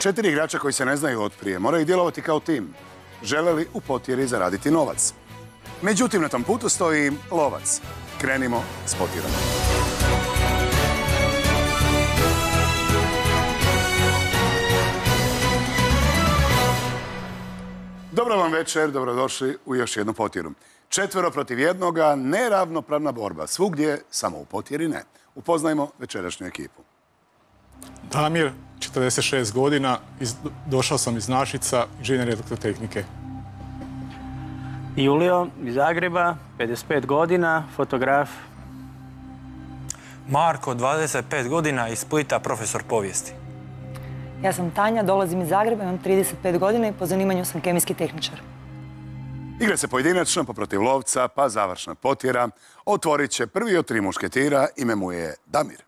Četiri igrača koji se ne znaju od prije moraju djelovati kao tim. Žele li u potjeri zaraditi novac? Međutim, na tom putu stoji lovac. Krenimo s potjerom. Dobro vam večer, dobrodošli u još jednu potjeru. Četvero protiv jednoga, neravnopravna borba. Svugdje, samo u potjeri ne. Upoznajmo večerašnju ekipu. Damir, 46 godina, došao sam iz Našica, inženjer elektrotehnike. Julio iz Zagreba, 55 godina, fotograf. Marko, 25 godina, iz Splita, profesor povijesti. Ja sam Tanja, dolazim iz Zagreba, imam 35 godina i po zanimanju sam kemijski tehničar. Igra se pojedinačno, pa protiv lovca, pa završna potjera. Otvorit će prvi od tri mušketira, ime mu je Damir.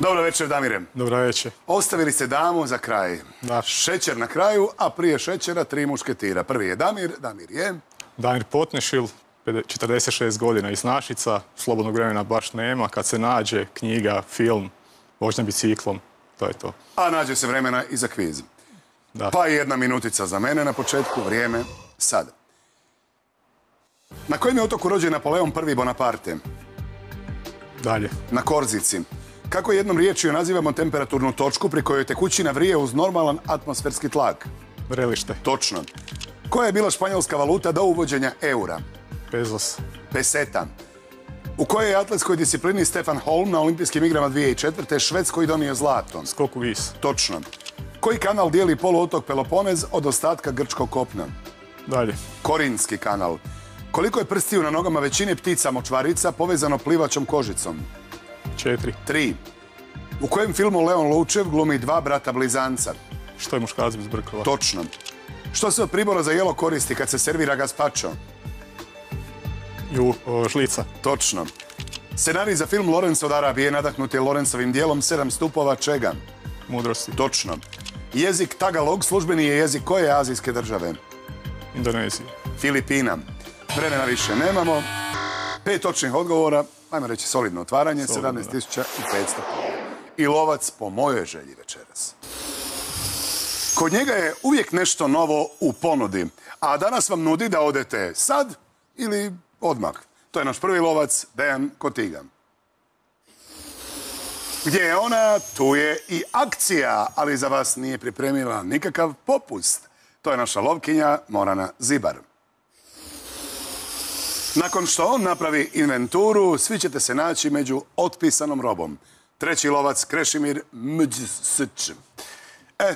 Dobro večer, Damire. Dobro večer. Ostavili ste damu za kraj. Da. Šećer na kraju, a prije šećera tri mušketira. Prvi je Damir, Damir je... Damir Potnešil, 46 godina iz Našica, slobodnog vremena baš nema. Kad se nađe knjiga, film, vožnja biciklom, to je to. A nađe se vremena i za kviz. Da. Pa jedna minutica za mene na početku, vrijeme sada. Na kojem je otoku rođen Napoleon I Bonaparte? Dalje. Na Korzici. Kako jednom riječju nazivamo temperaturnu točku pri kojoj tekućina vrije uz normalan atmosferski tlak? Vrelište. Točno. Koja je bila španjolska valuta do uvođenja eura? Bezos. Peseta. U kojoj je atletskoj disciplini Stefan Holm na olimpijskim igrama 2004. Švedskoj donio zlato? Skok u vis. Točno. Koji kanal dijeli poluotok Peloponez od ostatka grčkog kopna? Dalje. Korinski kanal. Koliko je prstiju na nogama većine ptica močvarica povezano plivačom kožicom? Četiri. Tri. U kojem filmu Leon Lučev glumi dva brata blizanca? Što je muškarac bez brkova? Točno. Što se od pribora za jelo koristi kad se servira gazpacho? Ju, žlica. Točno. Scenarij za film Lorenzo od Arabije nadahnut je Lorencovim dijelom sedam stupova čega? Mudrosti. Točno. Jezik Tagalog službeni je jezik koje azijske države? Indonezije. Filipina. Vremena više nemamo. Pet točnih odgovora, ajmo reći solidno otvaranje, 17.500 i lovac po mojoj želji večeras. Kod njega je uvijek nešto novo u ponudi, a danas vam nudi da odete sad ili odmah. To je naš prvi lovac, Dejan Kotigan. Gdje je ona, tu je i akcija, ali za vas nije pripremila nikakav popust. To je naša lovkinja Morana Zibar. Nakon što on napravi inventuru, svi ćete se naći među otpisanom robom. Treći lovac Krešimir Mđsč. E,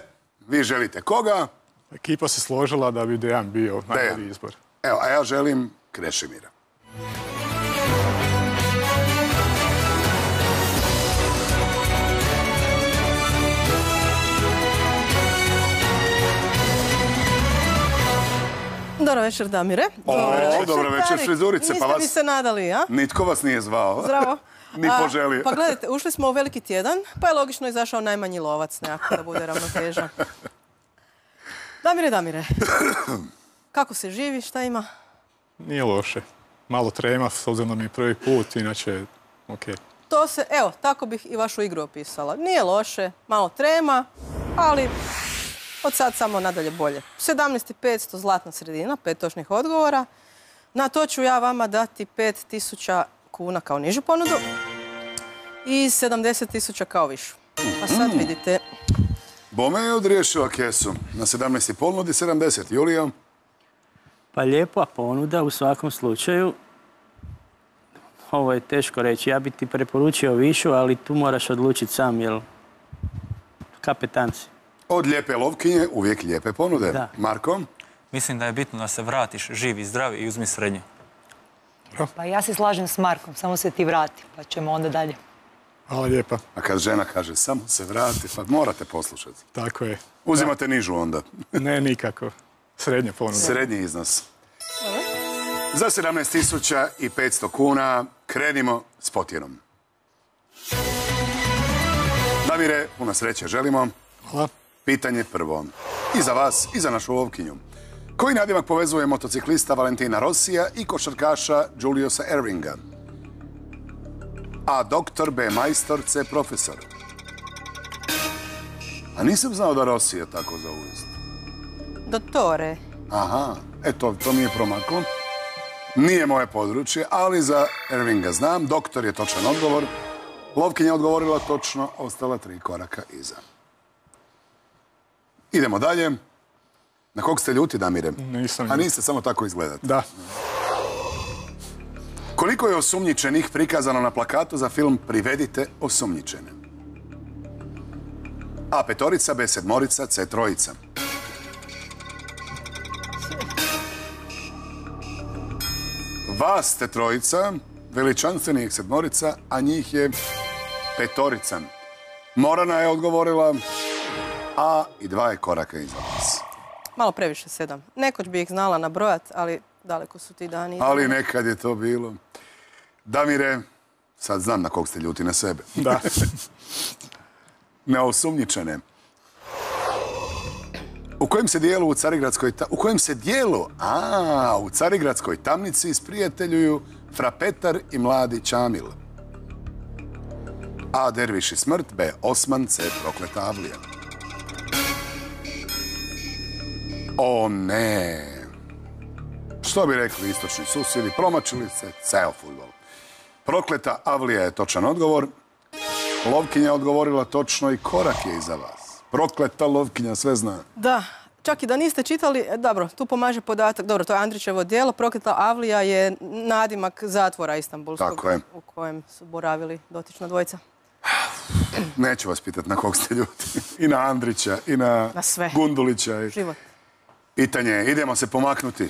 vi želite koga? Ekipa se složila da bi Dejan bio najbolji izbor. Evo, a ja želim Krešimira. Dobro večer, Damire. O, dobro večer, frizurice. Niste Pa mi se nadali, a? Nitko vas nije zvao. Zdravo. Ni poželio. Pa gledajte, ušli smo u veliki tjedan, pa je logično izašao najmanji lovac nekako da bude ravnoteža. Damire, Damire. Kako se živi, šta ima? Nije loše. Malo trema, s obzirom da mi je prvi put, inače, ok. To se, evo, tako bih i vašu igru opisala. Nije loše, malo trema, ali od sad samo nadalje bolje. 17.500 zlatna sredina, pet točnih odgovora. Na to ću ja vama dati 5.000 kuna kao nižu ponudu i 70.000 kao višu. A sad vidite... Bome je odriješila kesu. Na 17,5 nudi 70. Julija? Pa lijepa ponuda u svakom slučaju. Ovo je teško reći. Ja bi ti preporučio višu, ali tu moraš odlučiti sam, jel kapetanci. Od lijepe lovkinje uvijek lijepe ponude. Da. Marko? Mislim da je bitno da se vratiš živ i zdrav i uzmi srednju. Pa ja se slažem s Markom, samo se ti vrati, pa ćemo onda dalje. Hvala lijepa. A kad žena kaže samo se vrati, pa morate poslušati. Tako je. Uzimate nižu onda. Ne, nikako. Srednja ponuda. Srednji iznos. Za 17.500 kuna krenimo s potjerom. Damire, puno sreće želimo. Hvala. Pitanje prvo. I za vas, i za našu lovkinju. Koji nadimak povezuje motociklista Valentina Rosija i košarkaša Juliusa Ervinga? A. Doktor, B. Majstor, C. Profesor. A nisam znao da Rosija tako zovu isto. Dottore. Aha, eto, to mi je promaklo. Nije moje područje, ali za Ervinga znam. Doktor je točan odgovor. Lovkinja je odgovorila točno, ostala tri koraka iza. Idemo dalje. Na kog ste ljuti, Damire? Nisam A niste, samo tako izgledate. Da, Koliko je osumnjičenih prikazano na plakatu za film Privedite osumnjičene? A petorica, B sedmorica, C trojica. Vas ste trojica, veličanstvenih sedmorica, a njih je petorica. Morana je odgovorila A i dva je koraka iza vas. Malo previše sedam. Nekoć bi ih znala nabrojat, ali daleko su ti dani. Ali nekad je to bilo. Damire, sad znam na kog ste ljuti na sebe. da. neosumnjičene. U kojem se dijelu u Carigradskoj ta- u kojem se dijelu, a u Carigradskoj tamnici isprijateljuju Frapetar i mladi Čamil. A. Derviš i smrt, B. Osman, C. Prokleta Avlija. O ne. Što bi rekli istočni susjedi, promačili se ceo futbol. Prokleta Avlija je točan odgovor. Lovkinja je odgovorila točno i korak je iza vas. Prokleta lovkinja sve zna. Da, čak i da niste čitali, e, dobro, tu pomaže podatak, dobro, to je Andrićevo djelo, Prokleta Avlija je nadimak zatvora Istanbulskog u kojem su boravili dotična dvojica. Neću vas pitati na kog ste ljuti. I na Andrića, i na, Na sve. Gundulića. Život. Pitanje je, idemo se pomaknuti.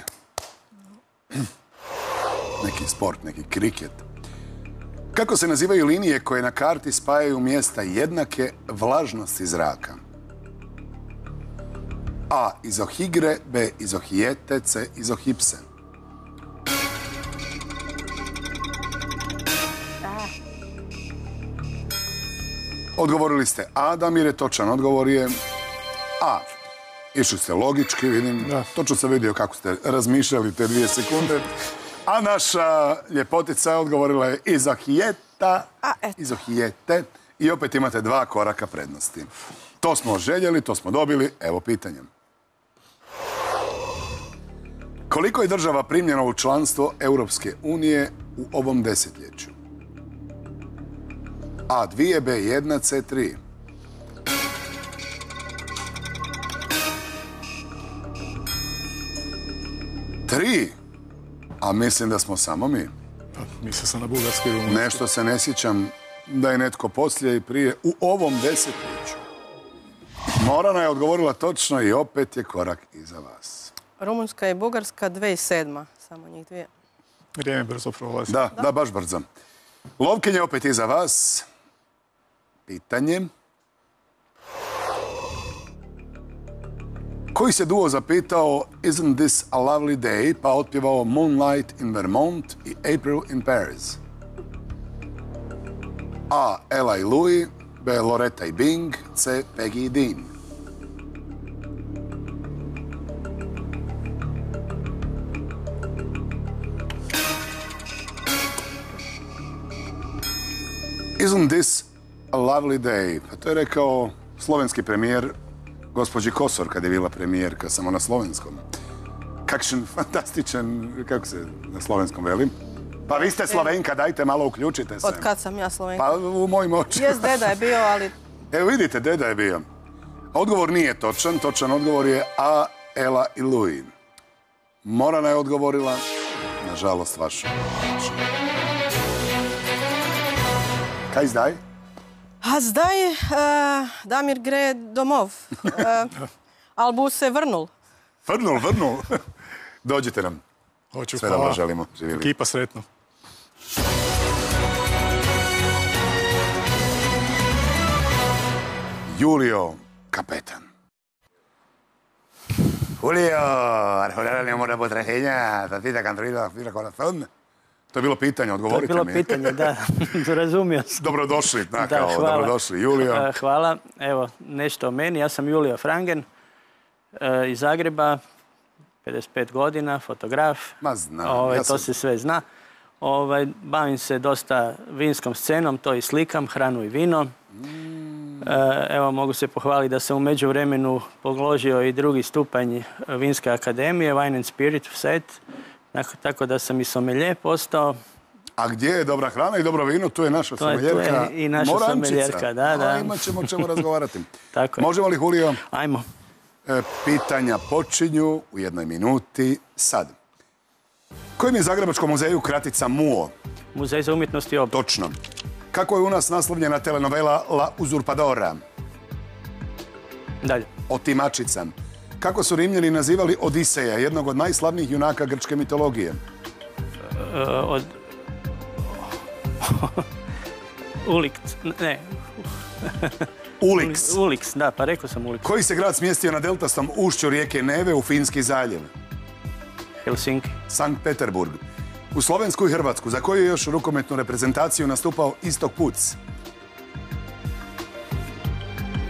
Neki sport, neki kriket. Kako se nazivaju linije koje na karti spajaju mjesta jednake vlažnosti zraka? A. Izohigre, B. Izohijete, C. Izohipse. Odgovorili ste A, Damir je točan. Odgovor je A. Išli ste logički, vidim. Da. Točno sam vidio kako ste razmišljali te dvije sekunde. A naša ljepotica odgovorila je izohijeta, A, eto. izohijete. I opet imate dva koraka prednosti. To smo željeli, to smo dobili. Evo pitanje. Koliko je država primljeno u članstvo Europske unije u ovom desetljeću? A2, B1, C3. Tri? A mislim da smo samo mi. Pa, Mislio sam na Bugarsku i Rumunjsku. Nešto se ne sjećam da je netko poslije i prije u ovom desetljeću. Morana je odgovorila točno i opet je korak iza vas. Rumunjska i Bugarska 2007. Samo njih dvije. Vrijeme brzo prolazi. Da, da, baš brzo. Lovkinje opet iza vas. Pitanje. Koji se duo zapitao Isn't this a lovely day pa otpjevao Moonlight in Vermont i April in Paris? A. Ella i Louis B. Loretta i Bing C. Peggy i Dean Isn't this a lovely day? Pa to je rekao slovenski premijer gospođi Kosor kad je bila premijerka samo na slovenskom. Kakšen fantastičan, kako se na slovenskom velim? Pa vi ste slovenka, dajte malo uključite se. Od kad sam ja Slovenka? Pa u mojim očima. Jes, deda je bio, ali Evo vidite, deda je bio. Odgovor nije točan, točan odgovor je A, Ela i Louis. Morana je odgovorila, nažalost vaša. Kaj zdaj? A zdaj eh, Damir gre domov. Eh, ali bo se vrnul. Vrnul, vrnul. Dođite nam. Hoću, Sve dobro želimo. Živjeli. Ekipa sretno. Julio Kapetan. Julio, Arjolera le amor potrajenja, tatita cantrila, fila corazón. To je bilo pitanje, To je odgovorite bilo mi. pitanje, da. Razumio sam. Dobrodošli, na, Da, kao, hvala. dobrodošli. Julio, Hvala. Evo, nešto o meni. Ja sam Julio Frangen e, iz Zagreba, 55 godina, fotograf. Ma znam, Ovaj, ja to sam- se sve zna. Ovaj, bavim se dosta vinskom scenom, to i slikam, hranu i vino. Mm. E, Evo, mogu se pohvaliti da sam u međuvremenu pogložio i drugi stupanj Vinske akademije, Wine and Spirit set, Tako- da sam i somelje postao. A gdje je dobra hrana i dobro vino, tu je naša To je- tu je someljerka i naša Morančica. someljerka, da, da. A, imat ćemo o čemu razgovarati. Tako. Možemo li, Julio? Ajmo. E, pitanja počinju u jednoj minuti sad. Kojim je Zagrebačkom muzeju kratica MUO? Muzej za umjetnost i. Točno. Kako je u nas naslovljena telenovela La Uzurpadora? Dalje. Otimačica. Kako su Rimljani nazivali Odiseja, jednog od najslavnijih junaka grčke mitologije? E, od... Ulix, ne, Ulix. Ulix, da, pa rekao sam Ulix. Koji se grad smjestio na deltastom ušću rijeke Neve u Finski zaljev? Helsinki, Sankt Peterburg. U Slovensku i Hrvatsku, za koju je još rukometnu reprezentaciju nastupao Istok Puc?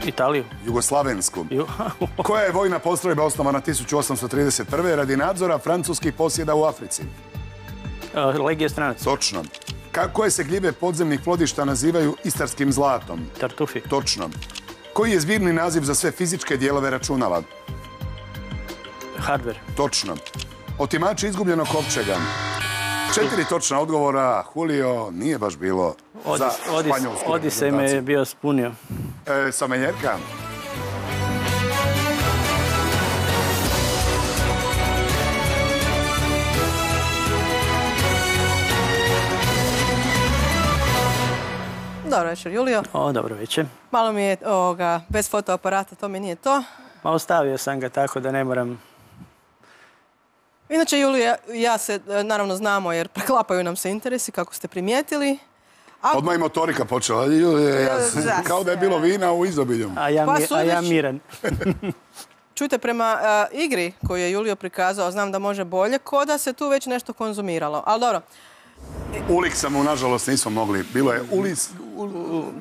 Italiju. Jugoslavensku. Ju- Koja je vojna postrojba osnovana 1831. radi nadzora francuskih posjeda u Africi? E, Legija stranaca, Točno. Ka- koje se gljive podzemnih plodišta nazivaju istarskim zlatom? Tartufi, Točno. Koji je zbirni naziv za sve fizičke dijelove računala? hardware. Točno. Otimači izgubljenog kovčega. Četiri točna odgovora. Julio nije baš bilo za Odis, španjolsku Odisej me je bio spunio. E, someljerka. Dobro večer, Julio. O, dobro večer. Malo mi je ovoga, bez fotoaparata, to mi nije to. Ma ostavio sam ga tako da ne moram... Inače, Julija, ja se e, naravno znamo jer preklapaju nam se interesi, kako ste primijetili. A Odmah i motorika počela. Je, ja- Da. Kao da je bilo vina u izobilju. A ja, Pa a ja miran. čujte, prema e, igri koju je Julio prikazao, znam da može bolje, ko da se tu već nešto konzumiralo. Ali dobro, Ulik sam mu, nažalost, nismo mogli. Bilo je Ulis.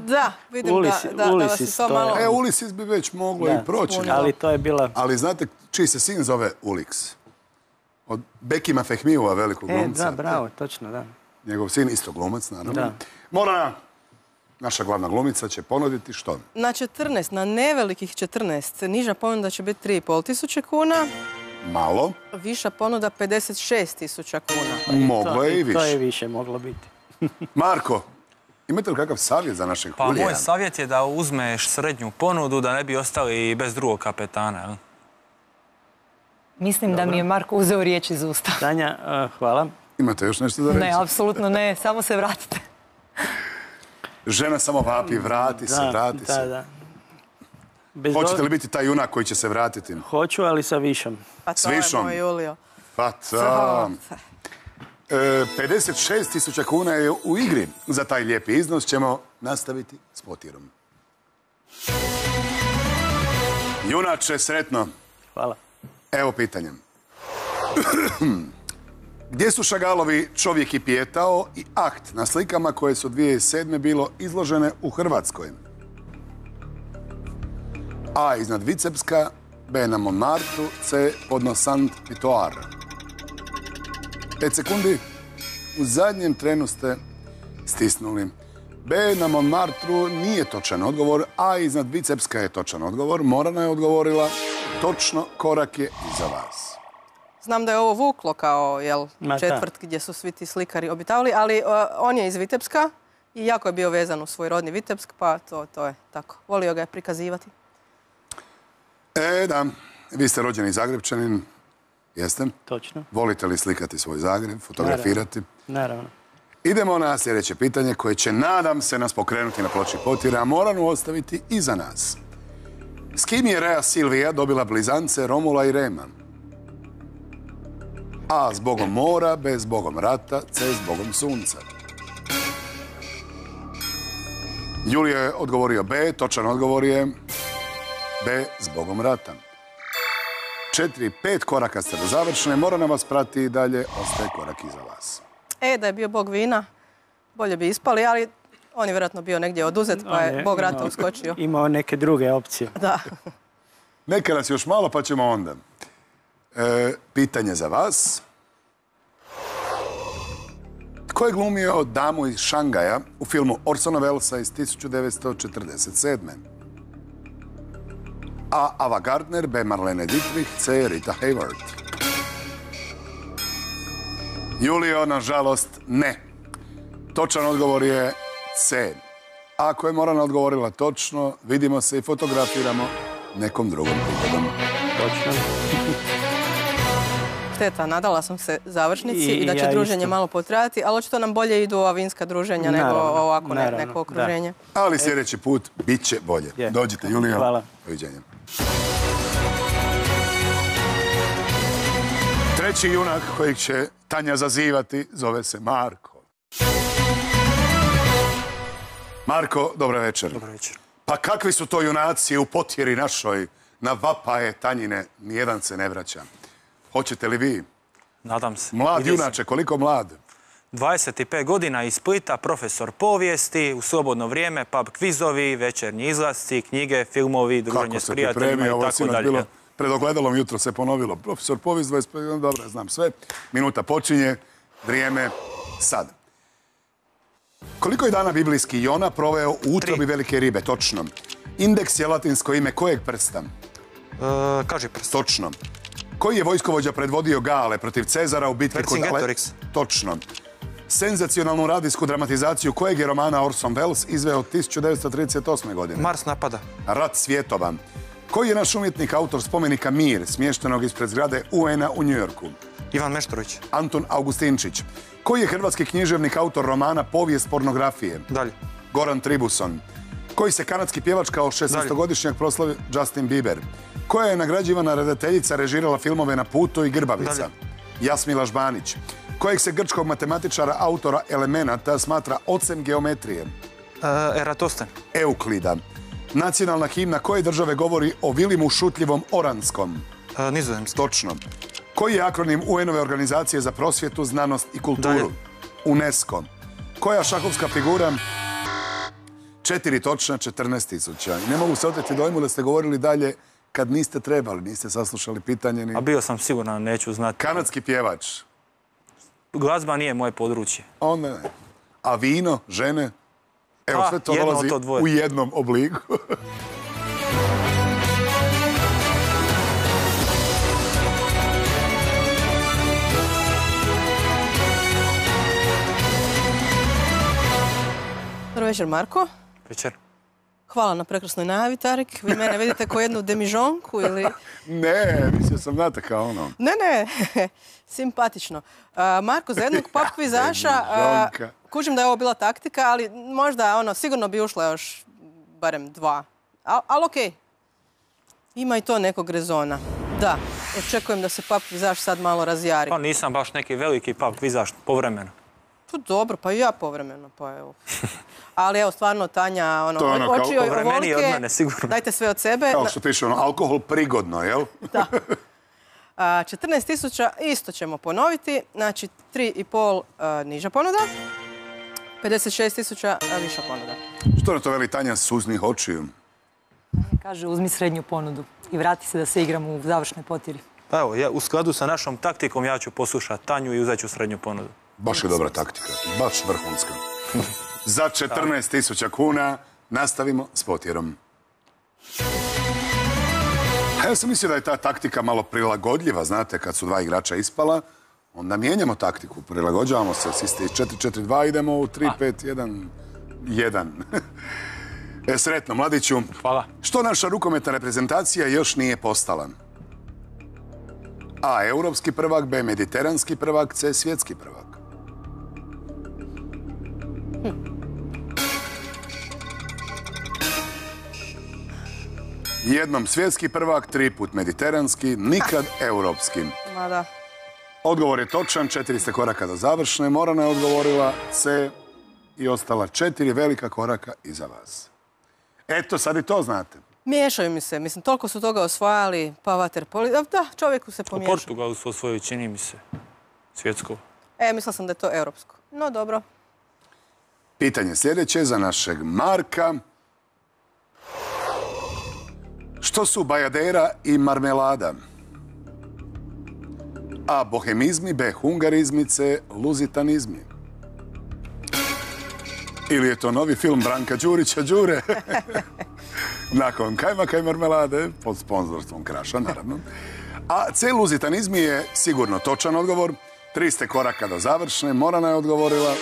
da, vidim da, da, da vas je to je- malo... E, Ulisis bi već moglo Da, i proći. Ali to je bila... Ali znate čiji se sin zove Ulix? Od Bekima Fehmijeva, velikog E, glumca. da, bravo, točno, da. Njegov sin isto glumac, naravno. Da. Morana, naša glavna glumica, će ponuditi što? Na 14, na nevelikih 14, niža ponuda će biti 3,5 tisuće kuna, Malo, viša ponuda 56 tisuća kuna. moglo To- je i To je više. više moglo biti. Marko, imate li kakav savjet za našeg Pa Hulijana? moj savjet je da uzmeš srednju ponudu, da ne bi ostali bez drugog kapetana. Mislim da mi je Marko uzeo riječ iz usta. Tanja, e, hvala. Imate još nešto da reći? Ne, apsolutno ne, samo se vratite. Žena samo vapi, vrati se, Da, vrati da, se. da. Bez Hoćete li biti taj junak koji će se vratiti? Hoću, ali sa višom. Pa to S višom. je moj Julio. Pa to. E, 56 tisuća kuna je u igri. Za taj lijepi iznos ćemo nastaviti s potirom. Junače, sretno. Hvala. Evo pitanje. Gdje su Šagalovi čovjek i pijetao i akt na slikama koje su 2007. bilo izložene u Hrvatskoj? A. Iznad Vicepska, B. Na Montmartru, C. Podno Sant Pitoar. 5 sekundi. U zadnjem trenu ste stisnuli. B. Na Montmartru nije točan odgovor, a iznad Vicepska je točan odgovor. Morana je odgovorila. Točno, korak je iza vas. Znam da je ovo vuklo kao jel, četvrt gdje su svi ti slikari obitavali, ali uh, on je iz Vitebska i jako je bio vezan u svoj rodni Vitebsk, pa to, to je tako. Volio ga je prikazivati. E, da, vi ste rođeni Zagrebčanin, jeste? Točno. Volite li slikati svoj Zagreb, fotografirati? Naravno. Idemo na sljedeće pitanje koje će, nadam se, nas pokrenuti na ploči potira, a moranu ostaviti iza nas. S kim je Rea Silvija dobila blizance Romula i Rema? A. S bogom mora, B. S bogom rata, C. S bogom sunca. Julija je odgovorio B, točan odgovor je B. S bogom rata. Četiri, pet koraka ste do završne, mora nam vas prati i dalje, ostaje korak iza vas. E, da je bio bog vina, bolje bi ispali, ali on je vjerojatno bio negdje oduzet, pa je bog rata imao- uskočio. Imao neke druge opcije. Da. Neka nas još malo pa ćemo onda. E, pitanje za vas. Tko je glumio damu iz Šangaja u filmu Orsona Wellesa iz 1947. A. Ava Gardner, B. Marlene Dietrich, C. Rita Hayward. Julio, nažalost, ne. Točan odgovor je C. Ako je Morana odgovorila točno, vidimo se i fotografiramo nekom drugom prigodom. Točno. Šteta, nadala sam se završnici i, I da će ja druženje isto. malo potrajati, ali očito nam bolje idu ova vinska druženja nego ovako naravno, neko okruženje. Ali sljedeći put bit će bolje. Je. Dođite, Julio. Hvala. Doviđenja. Treći junak kojeg će Tanja zazivati zove se Marko. Marko, dobra večer. Dobro večer. Pa kakvi su to junaci u potjeri našoj na vapaje Tanjine, nijedan se ne vraća. Hoćete li vi? Nadam se. Mlad junače, koliko mlad? 25 godina iz Splita, profesor povijesti, u slobodno vrijeme, pub kvizovi, večernji izlasci, knjige, filmovi, druženje Kako s se prijateljima i ovo tako dalje. bilo pred ogledalom jutro se ponovilo. Profesor Povis 25, dobro, znam sve. Minuta počinje, vrijeme sad. Koliko je dana biblijski Jona proveo u utrobi velike ribe? Točno. Indeks je latinsko ime kojeg prsta? E, kaži prst. Točno. Koji je vojskovođa predvodio Gale protiv Cezara u bitki kod... Ale-. Točno. Senzacionalnu radijsku dramatizaciju kojeg je romana Orson Welles izveo 1938. godine? Mars napada. Rat svjetova. Koji je naš umjetnik autor spomenika Mir, smještenog ispred zgrade UN-a u Njujorku? Ivan Meštorović. Anton Augustinčić. Koji je hrvatski književnik autor romana Povijest pornografije? Dalje. Goran Tribuson. Koji se kanadski pjevač kao 16-godišnjak proslavi Justin Bieber? Koja je nagrađivana redateljica režirala filmove Na putu i Grbavica? Dalje. Jasmila Žbanić. Kojeg se grčkog matematičara autora elemenata smatra ocem geometrije? E, Eratosten. Euklida. Nacionalna himna koje države govori o Vilimu Šutljivom Oranskom? Nizozemski. Točno. Koji je akronim UN-ove organizacije za prosvjetu, znanost i kulturu? Dalje. UNESCO. Koja šahovska figura? Četiri točna, 14 tisuća. Ne mogu se oteti dojmu da ste govorili dalje kad niste trebali, niste saslušali pitanje ni... A bio sam siguran, neću znati. Kanadski pjevač. Glazba nije moje područje. Onda ne. A vino, žene? Evo, sve to dolazi to u jednom obliku. Dobro večer, Marko. Večer. Hvala na prekrasnoj najavi, Tarik. Vi mene vidite kao jednu demižonku ili... ne, mislio sam znate kao ono. Ne, ne, simpatično. Marko, za jednog pop kvizaša, Demižonka. kužim da je ovo bila taktika, ali možda, ono, sigurno bi ušla još barem dva. Al- Ali okej, ima i to nekog rezona. Da, očekujem da se pop kvizaš sad malo razjari. Pa nisam baš neki veliki pub kvizaš povremeno. Pa dobro, pa i ja povremeno, pa evo. Ali evo, stvarno, Tanja, ono, To je ono kao oči povremeniji od mene, sigurno. Dajte sve od sebe. Kao što piše ono, alkohol prigodno, jel? Da. A, 14 tisuća isto ćemo ponoviti, znači 3,5 a, niža ponuda, 56 tisuća viša ponuda. Što na to veli Tanja suznih očiju? Kaže, uzmi srednju ponudu i vrati se da se igramo u završnoj potjeri. Pa evo, ja, u skladu sa našom taktikom ja ću poslušati Tanju i uzet ću srednju ponudu. Baš je dobra taktika, baš vrhunska. Za 14.000 kuna nastavimo s potjerom. A Ja sam mislio da je ta taktika malo prilagodljiva, znate, kad su dva igrača ispala, onda mijenjamo taktiku, prilagođavamo se, s iste iz 4-4-2 idemo u 3-5-1-1. e, sretno, mladiću. Hvala. Što naša rukometna reprezentacija još nije postala? A. Europski prvak, B. Mediteranski prvak, C. Svjetski prvak. Jednom svjetski prvak, tri put mediteranski, nikad europski. Ma da. Odgovor je točan, četiri ste koraka do završne. Morana je odgovorila C i ostala četiri velika koraka iza vas. Eto, sad i to znate. Miješaju mi se, mislim, toliko su toga osvajali, pa vaterpoli. Da, čovjeku se U pomiješa. Portugalu su osvojili, čini mi se, svjetsko. E, mislila sam da je to europsko. No, dobro. Pitanje sljedeće za našeg Marka. Što su bajadera i marmelada? A. Bohemizmi, B. Hungarizmi, C. Luzitanizmi. Ili je to novi film Branka Đurića Đure? Nakon kajmaka i marmelade, pod sponzorstvom Kraša, naravno. A C. Luzitanizmi je sigurno točan odgovor. Tri ste koraka do završne, Morana je odgovorila.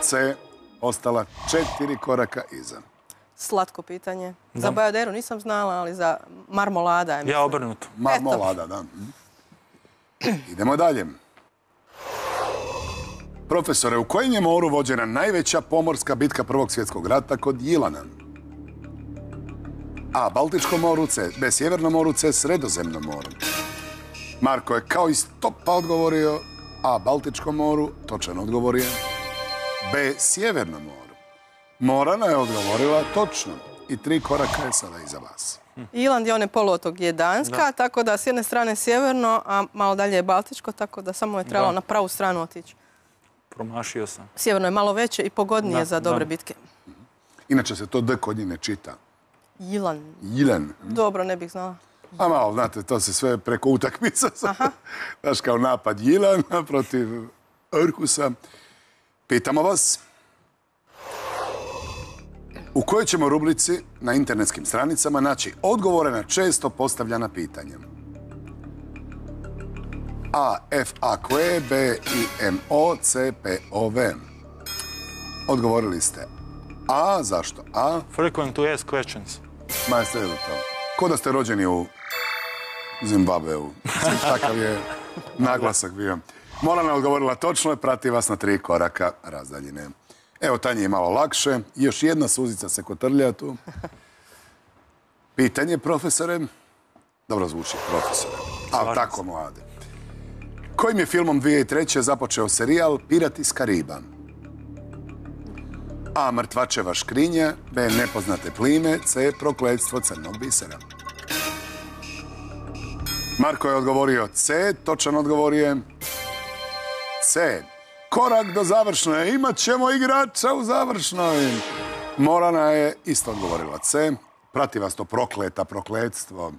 C. Ostala četiri koraka iza. Slatko pitanje. Za Bajaderu nisam znala, ali za marmolada je. Ja obrnuto. Marmolada, da. Idemo dalje. Profesore, u kojem je moru vođena najveća pomorska bitka Prvog svjetskog rata kod Jilana? A. Baltičkom moru, C. B. Sjevernom moru, C. Sredozemnom moru. Marko je kao iz topa odgovorio A. Baltičkom moru, točan odgovor je B. Sjevernom moru. Morana je odgovorila točno i tri koraka je sada iza vas. Iland je onaj poluotok je Danska, tako da s jedne strane sjeverno, a malo dalje je Baltičko, tako da samo je trebalo Da. na pravu stranu otići. Promašio sam. Sjeverno je malo veće i pogodnije Da, za dobre bitke. Inače se to D kod njih ne čita. Ilan, Jilen. dobro, ne bih znala. A malo, znate, to se sve preko utakmica. Znaš, kao napad Jilana protiv Örhusa. Pitamo vas, u kojoj ćemo rubrici na internetskim stranicama naći odgovore na često postavljana pitanja? A. F. A. Q. B. I. M. O. C. P. O. V. Odgovorili ste A. Zašto A? Frequent to ask questions. Je to. Ko da ste rođeni u Zimbabveu. Takav je naglasak bio. Morana je odgovorila točno, prati vas na tri koraka razdaljine. Evo, Tanji je malo lakše. Još jedna suzica se kotrlja tu. Pitanje, profesore. Dobro zvuči, profesore. A tako mlade. Kojim je filmom 2003. započeo serijal Pirat iz Kariba? A. Mrtvačeva škrinja, B. Nepoznate plime, C. Prokletstvo crnog bisera. Marko je odgovorio C, točan odgovor je C. Korak do završne, imat ćemo igrača u završnoj. Morana je isto odgovorila C. Prati vas to prokleta, prokletstvo.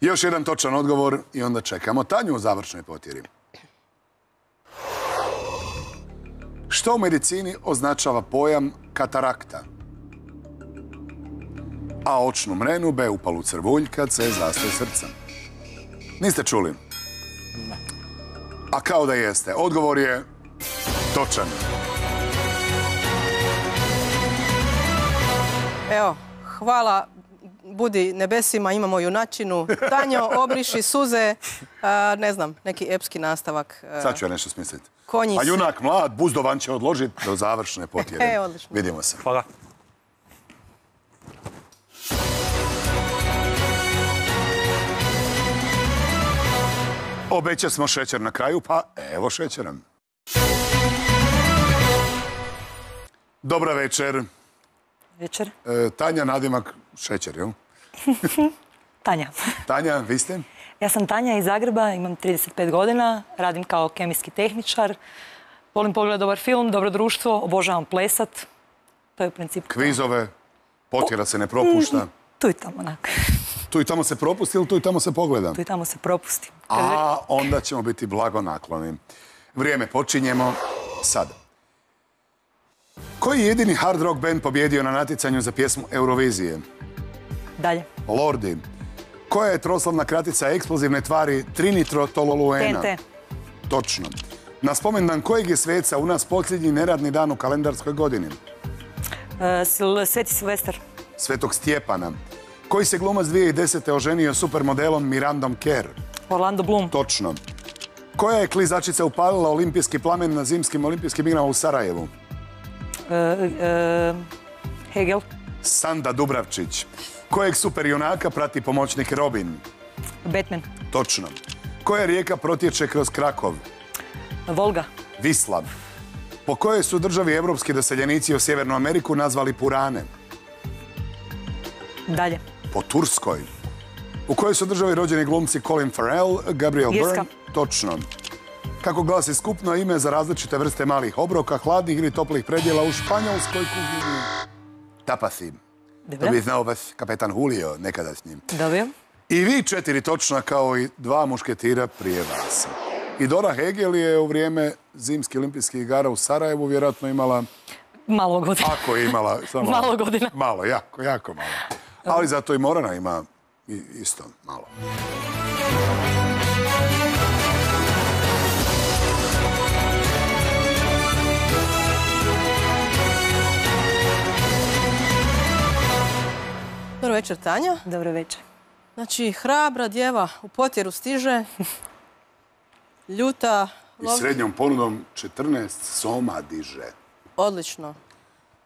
Još jedan točan odgovor i onda čekamo Tanju u završnoj potjeri. Što u medicini označava pojam katarakta? A. Očnu mrenu, B. Upalu crvuljka, C. Zastoj srca. Niste čuli? A kao da jeste. Odgovor je točan. Evo, hvala budi nebesima, imamo junačinu. Tanjo, obriši suze, a, ne znam, neki epski nastavak. a, Sad ću ja nešto smisliti. Konji A junak mlad, buzdovan će odložiti do završne potjere. E, odlično. Vidimo se. Hvala. Obeća smo šećer na kraju, pa evo šećera. Dobra večer. Večer. E, Tanja Nadimak, šećer, jel? Tanja. Tanja, vi ste? Ja sam Tanja iz Zagreba, imam 35 godina, radim kao kemijski tehničar. Volim pogledati dobar film, dobro društvo, obožavam plesat. To je u principu... Kvizove, potjera se ne propušta. Tu i tamo, onak. Tu i tamo se propusti ili tu i tamo se pogleda? Tu i tamo se propusti. A onda ćemo biti blago nakloni. Vrijeme počinjemo sada. Koji je jedini hard rock band pobjedio na natjecanju za pjesmu Eurovizije? Dalje. Lordi. Koja je troslovna kratica eksplozivne tvari trinitrotololuena? TNT. Točno. Na spomendan kojeg je sveca u nas posljednji neradni dan u kalendarskoj godini? E, Sveti Silvestar. Svetog Stjepana. Koji se glumac 2010. oženio supermodelom Mirandom Kerr? Orlando Bloom. Točno. Koja je klizačica upalila olimpijski plamen na zimskim olimpijskim igrama u Sarajevu? E, e, Hegel. Sanda Dubravčić. Kojeg superjunaka prati pomoćnik Robin? Batman. Točno. Koja rijeka protječe kroz Krakov? Volga. Visla. Po kojoj su državi evropski doseljenici u Sjevernu Ameriku nazvali Purane? Dalje. Po Turskoj. U kojoj su državi rođeni glumci Colin Farrell, Gabriel Irska. Byrne? Točno. Kako glasi skupno ime za različite vrste malih obroka, hladnih ili toplih predjela u španjolskoj kuhinji? Tapasi. To Dobro. bi znao vas kapetan Julio nekada s njim. Dobro. I vi četiri točna kao i dva mušketira prije vas. I Dora Hegel je u vrijeme zimskih olimpijskih igara u Sarajevu vjerojatno imala, Malo godina. ako je imala, samo Malo godina. Malo, jako, jako malo. Ali zato i Morana ima isto malo. Dobro večer, Tanja. Dobro večer. Znači, hrabra djeva u potjeru stiže. Ljuta. I lov- srednjom ponudom 14 soma diže. Odlično.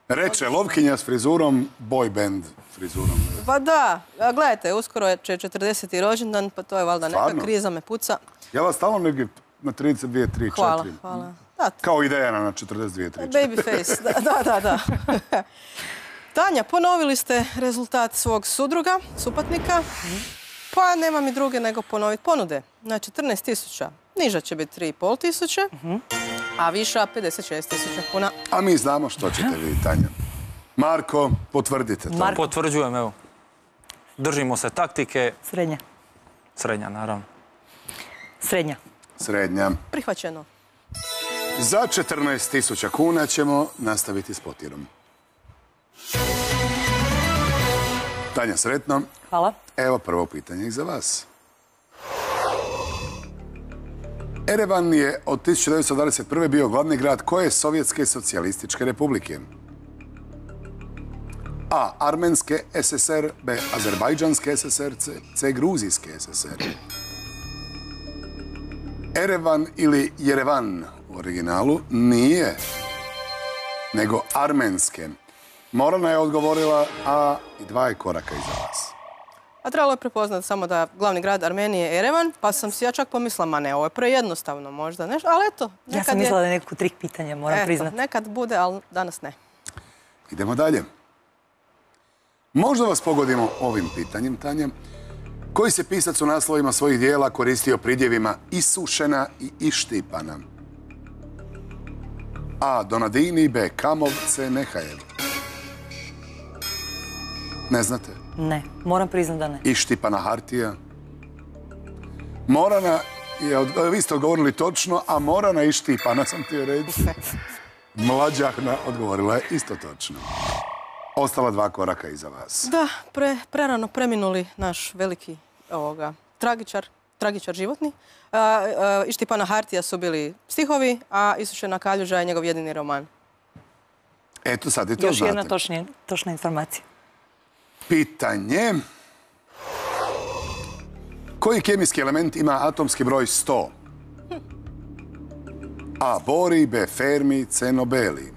Reče lovkinja s frizurom, boy band frizurom. Pa da, a gledajte, uskoro je će 40. rođendan, pa to je valjda neka Stvarno? kriza me puca. Ja vas stalno negdje na 32, 3, 4. Hvala, hvala. Da, Kao i Dejana na 42, 3, 4. baby face, da, da, da. da. Tanja, ponovili ste rezultat svog sudruga, supatnika. Pa nema mi druge nego ponoviti ponude. Na 14 tisuća. Niža će biti 3,5 tisuće, a viša 56 tisuća kuna. A mi znamo što ćete vi, Tanja. Marko, potvrdite to. Marko. Potvrđujem, evo. Držimo se taktike, Srednja. srednja naravno. Srednja. Srednja. Prihvaćeno. Za 14.000 kuna ćemo nastaviti s potjerom. Tanja, sretno. Hvala. Evo prvo pitanje i za vas. Erevan je od 1921. bio glavni grad koje Sovjetske socijalističke republike? A. Armenske SSR, B. Azerbajdžanske SSR, C. Gruzijske SSR. Erevan ili Jerevan u originalu nije, nego armenske. Morana je odgovorila A i dva je koraka iza vas. A trebalo je prepoznati samo da glavni grad Armenije je Erevan, pa sam si ja čak pomislila, ma ne, ovo je prejednostavno možda nešto, ali eto. Ja sam mislila da je neku trik pitanja, moram eto, priznati. nekad bude, ali danas ne. Idemo dalje. Možda vas pogodimo ovim pitanjem, Tanja. Koji se pisac u naslovima svojih dijela koristio pridjevima isušena i ištipana? A. Donadini, B. Kamov, C. Nehajev. Ne znate? Ne, moram priznati da ne. Ištipana Hartija. Morana je, vi ste odgovorili točno, a Morana Ištipana sam ti reći. Mlađahna odgovorila je isto točno. Ostala dva koraka iza vas. Da, pre, prerano preminuli naš veliki ovoga, tragičar, tragičar životni. I Štipana Hartija su bili stihovi, a Isušena Kaljuža je njegov jedini roman. Eto sad i to Još jedna znate. točnije, točna informacija. Pitanje. Koji kemijski element ima atomski broj 100? A. Bori, B. Fermi, C. Nobeli.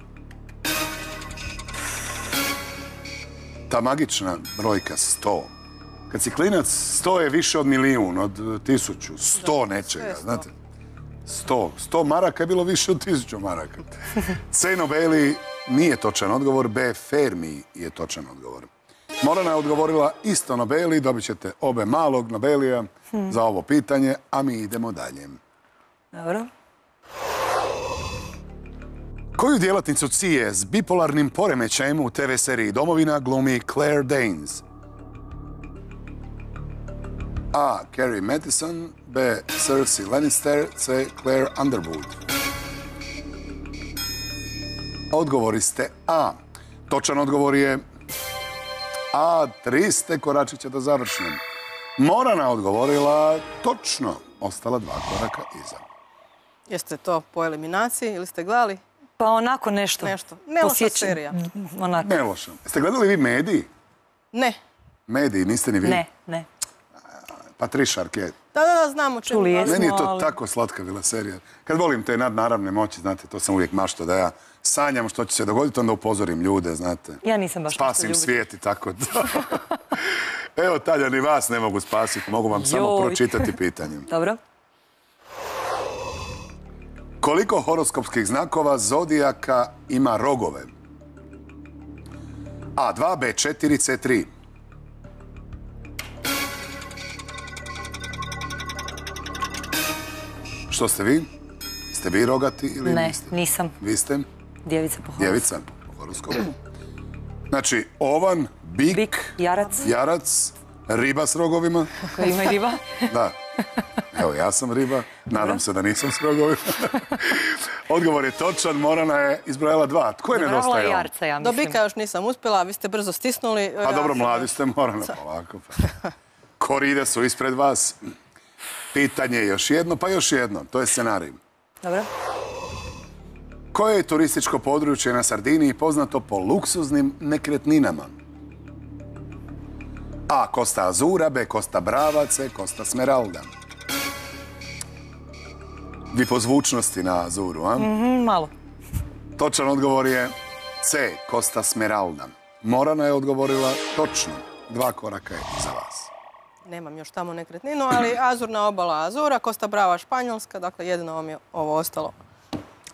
Ta magična brojka 100. Kad si klinac, 100 je više od milijun, od tisuću. 100 nečega, znate. 100. 100 maraka je bilo više od tisuću maraka. C. Nobeli nije točan odgovor, B. Fermi je točan odgovor. Morana je odgovorila isto Nobeli, dobit ćete obe malog Nobelija za ovo pitanje, a mi idemo dalje. Dobro. Koju djelatnicu Cije s bipolarnim poremećajem u TV seriji Domovina glumi Claire Danes? A. Carrie Mathison, B. Cersei Lannister, C. Claire Underwood. Odgovori ste A. Točan odgovor je A. Tri ste koračića do završnem. Morana odgovorila točno. Ostala dva koraka iza. Jeste to po eliminaciji ili ste gledali? Pa onako nešto. Nešto. Ne loša Posjećam- serija. Onako. Ne. Jeste gledali vi mediji? Ne. Mediji, niste ni vi? Ne, ne. Patrišarke. Da, da, da, znam o čemu. Meni je to ali- tako slatka bila serija. Kad volim te nadnaravne moći, znate, to sam uvijek mašto da ja sanjam što će se dogoditi, onda upozorim ljude, znate. Ja nisam baš Spasim svijet i tako. Evo, Talja, ni vas ne mogu spasiti, mogu vam samo Joj. pročitati pitanje. Dobro. Koliko horoskopskih znakova zodijaka ima rogove? A2, B4, C3. Što ste vi? Ste vi rogati ili Ne, niste? nisam. Vi ste Djevica po horoskopu. djevica po horoskopu. Znači, ovan, bik, Bik, jarac, jarac, riba s rogovima. koji ima i riba. Da. Evo, ja sam riba. Nadam se da nisam skrogovi. Odgovor je točan. Morana je izbrojala dva. Tko je nedostajao? Jarca, ja Do mislim. bika još nisam uspjela, a vi ste brzo stisnuli. Pa dobro, mladi ste, Morana, polako. pa. Koride su ispred vas. Pitanje je još jedno, pa još jedno. To je scenarij. Dobro. Koje je turističko područje na Sardiniji poznato po luksuznim nekretninama? A. Costa Azura, B. Costa Brava, C. Costa Smeralda. Vi po zvučnosti na Azuru, a? Mm, malo. Točan odgovor je C. Costa Smeralda. Morana je odgovorila točno. Dva koraka je iza vas. Nemam još tamo nekretninu, ali Azurna obala Azura, Costa Brava Španjolska, dakle jedino vam je ovo ostalo.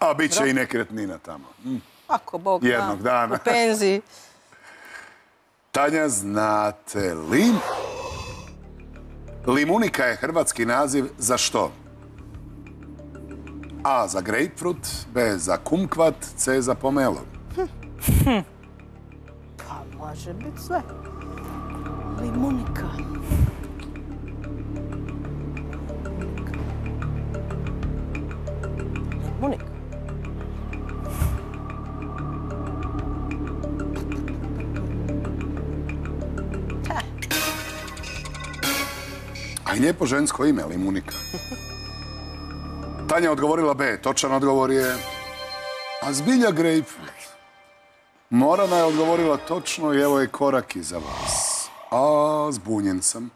A bit će i nekretnina tamo. Mm. Ako Bog Jednog da, dana. u penziji. Tanja, znate li? Limunika je hrvatski naziv za što? A za grapefruit, B za kumkvat, C za pomelo. Pa može biti sve. Limunika. Limunika. Lijepo žensko ime, Limunika. Tanja odgovorila B. Točan odgovor je... A zbilja grapefruit. Morana je odgovorila točno i evo je korak iza vas. A, zbunjen sam.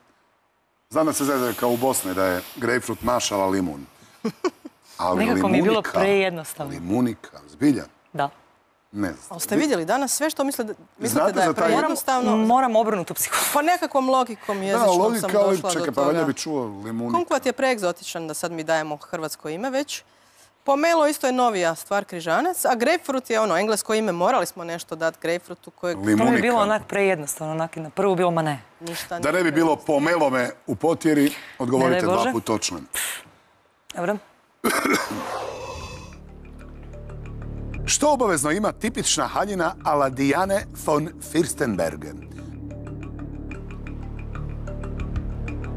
Znam da se zove kao u Bosni da je grapefruit mašala limun. Ali Nekako mi je bilo limunika- prejednostavno. Limunika, zbilja? Da. Ne znam. Ali ste vidjeli danas sve što mislite, mislite Znate da je taj- prejednostavno? Moram obrnutu psihologiju. Pa nekakvom logikom Da, jezičnom sam logika, ali došla čekaj, do pa valjda toga. bi čuo limunika. Kumkvat je preegzotičan da sad mi dajemo hrvatsko ime već. Pomelo isto je novija stvar križanac, a grapefruit je ono, englesko ime, morali smo nešto dati grapefruitu kojeg To mi je Limunika. bilo onak prejednostavno, onak i na prvu bilo ma ne. ništa Da ne bi bilo pomelome u potjeri, odgovorite Ne dva put točno. Dobro. Što obavezno ima tipična haljina ala Diane von Fürstenbergen?